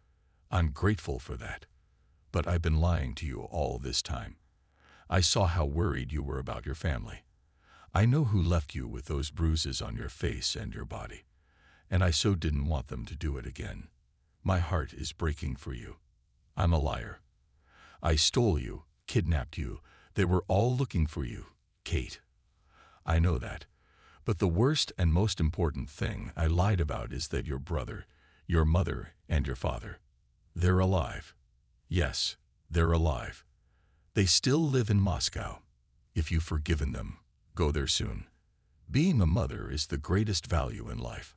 I'm grateful for that, but I've been lying to you all this time. I saw how worried you were about your family. I know who left you with those bruises on your face and your body, and I so didn't want them to do it again. My heart is breaking for you. I'm a liar. I stole you, kidnapped you, they were all looking for you, Kate. I know that. But the worst and most important thing I lied about is that your brother, your mother, and your father, they're alive. Yes, they're alive. They still live in Moscow. If you've forgiven them, go there soon. Being a mother is the greatest value in life.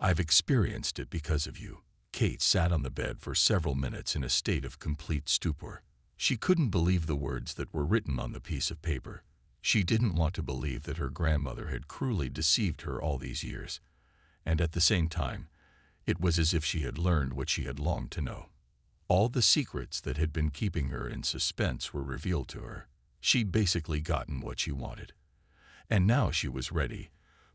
I've experienced it because of you. Kate sat on the bed for several minutes in a state of complete stupor. She couldn't believe the words that were written on the piece of paper. She didn't want to believe that her grandmother had cruelly deceived her all these years. And at the same time, it was as if she had learned what she had longed to know. All the secrets that had been keeping her in suspense were revealed to her. She'd basically gotten what she wanted. And now she was ready,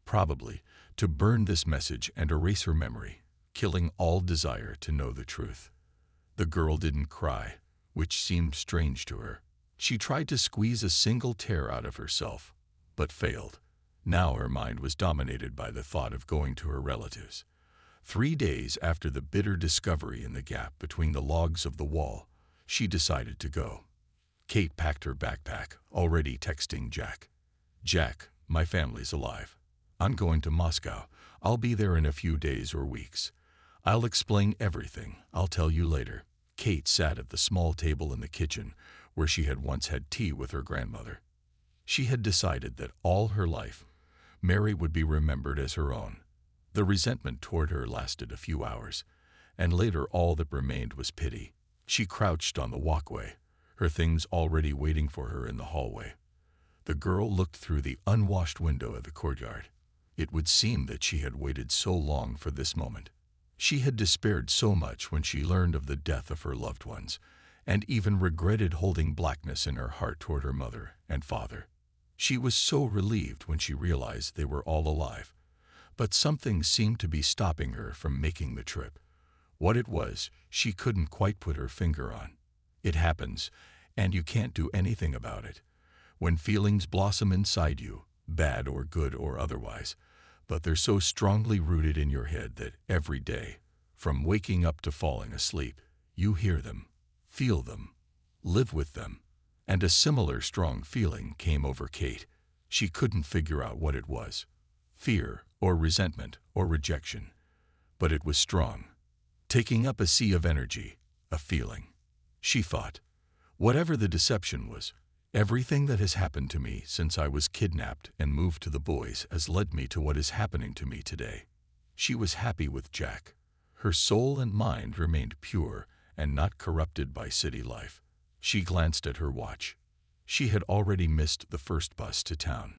probably, to burn this message and erase her memory, killing all desire to know the truth. The girl didn't cry, which seemed strange to her. She tried to squeeze a single tear out of herself, but failed. Now her mind was dominated by the thought of going to her relatives. Three days after the bitter discovery in the gap between the logs of the wall, she decided to go. Kate packed her backpack, already texting Jack. Jack, my family's alive. I'm going to Moscow. I'll be there in a few days or weeks. I'll explain everything. I'll tell you later. Kate sat at the small table in the kitchen where she had once had tea with her grandmother. She had decided that all her life, Mary would be remembered as her own. The resentment toward her lasted a few hours, and later all that remained was pity. She crouched on the walkway, her things already waiting for her in the hallway. The girl looked through the unwashed window of the courtyard. It would seem that she had waited so long for this moment. She had despaired so much when she learned of the death of her loved ones, and even regretted holding blackness in her heart toward her mother and father. She was so relieved when she realized they were all alive, but something seemed to be stopping her from making the trip. What it was, she couldn't quite put her finger on. It happens, and you can't do anything about it. When feelings blossom inside you, bad or good or otherwise, but they're so strongly rooted in your head that every day, from waking up to falling asleep, you hear them, feel them, live with them. And a similar strong feeling came over Kate. She couldn't figure out what it was fear or resentment or rejection. But it was strong, taking up a sea of energy, a feeling. She thought, whatever the deception was, everything that has happened to me since I was kidnapped and moved to the boys has led me to what is happening to me today. She was happy with Jack. Her soul and mind remained pure and not corrupted by city life. She glanced at her watch. She had already missed the first bus to town.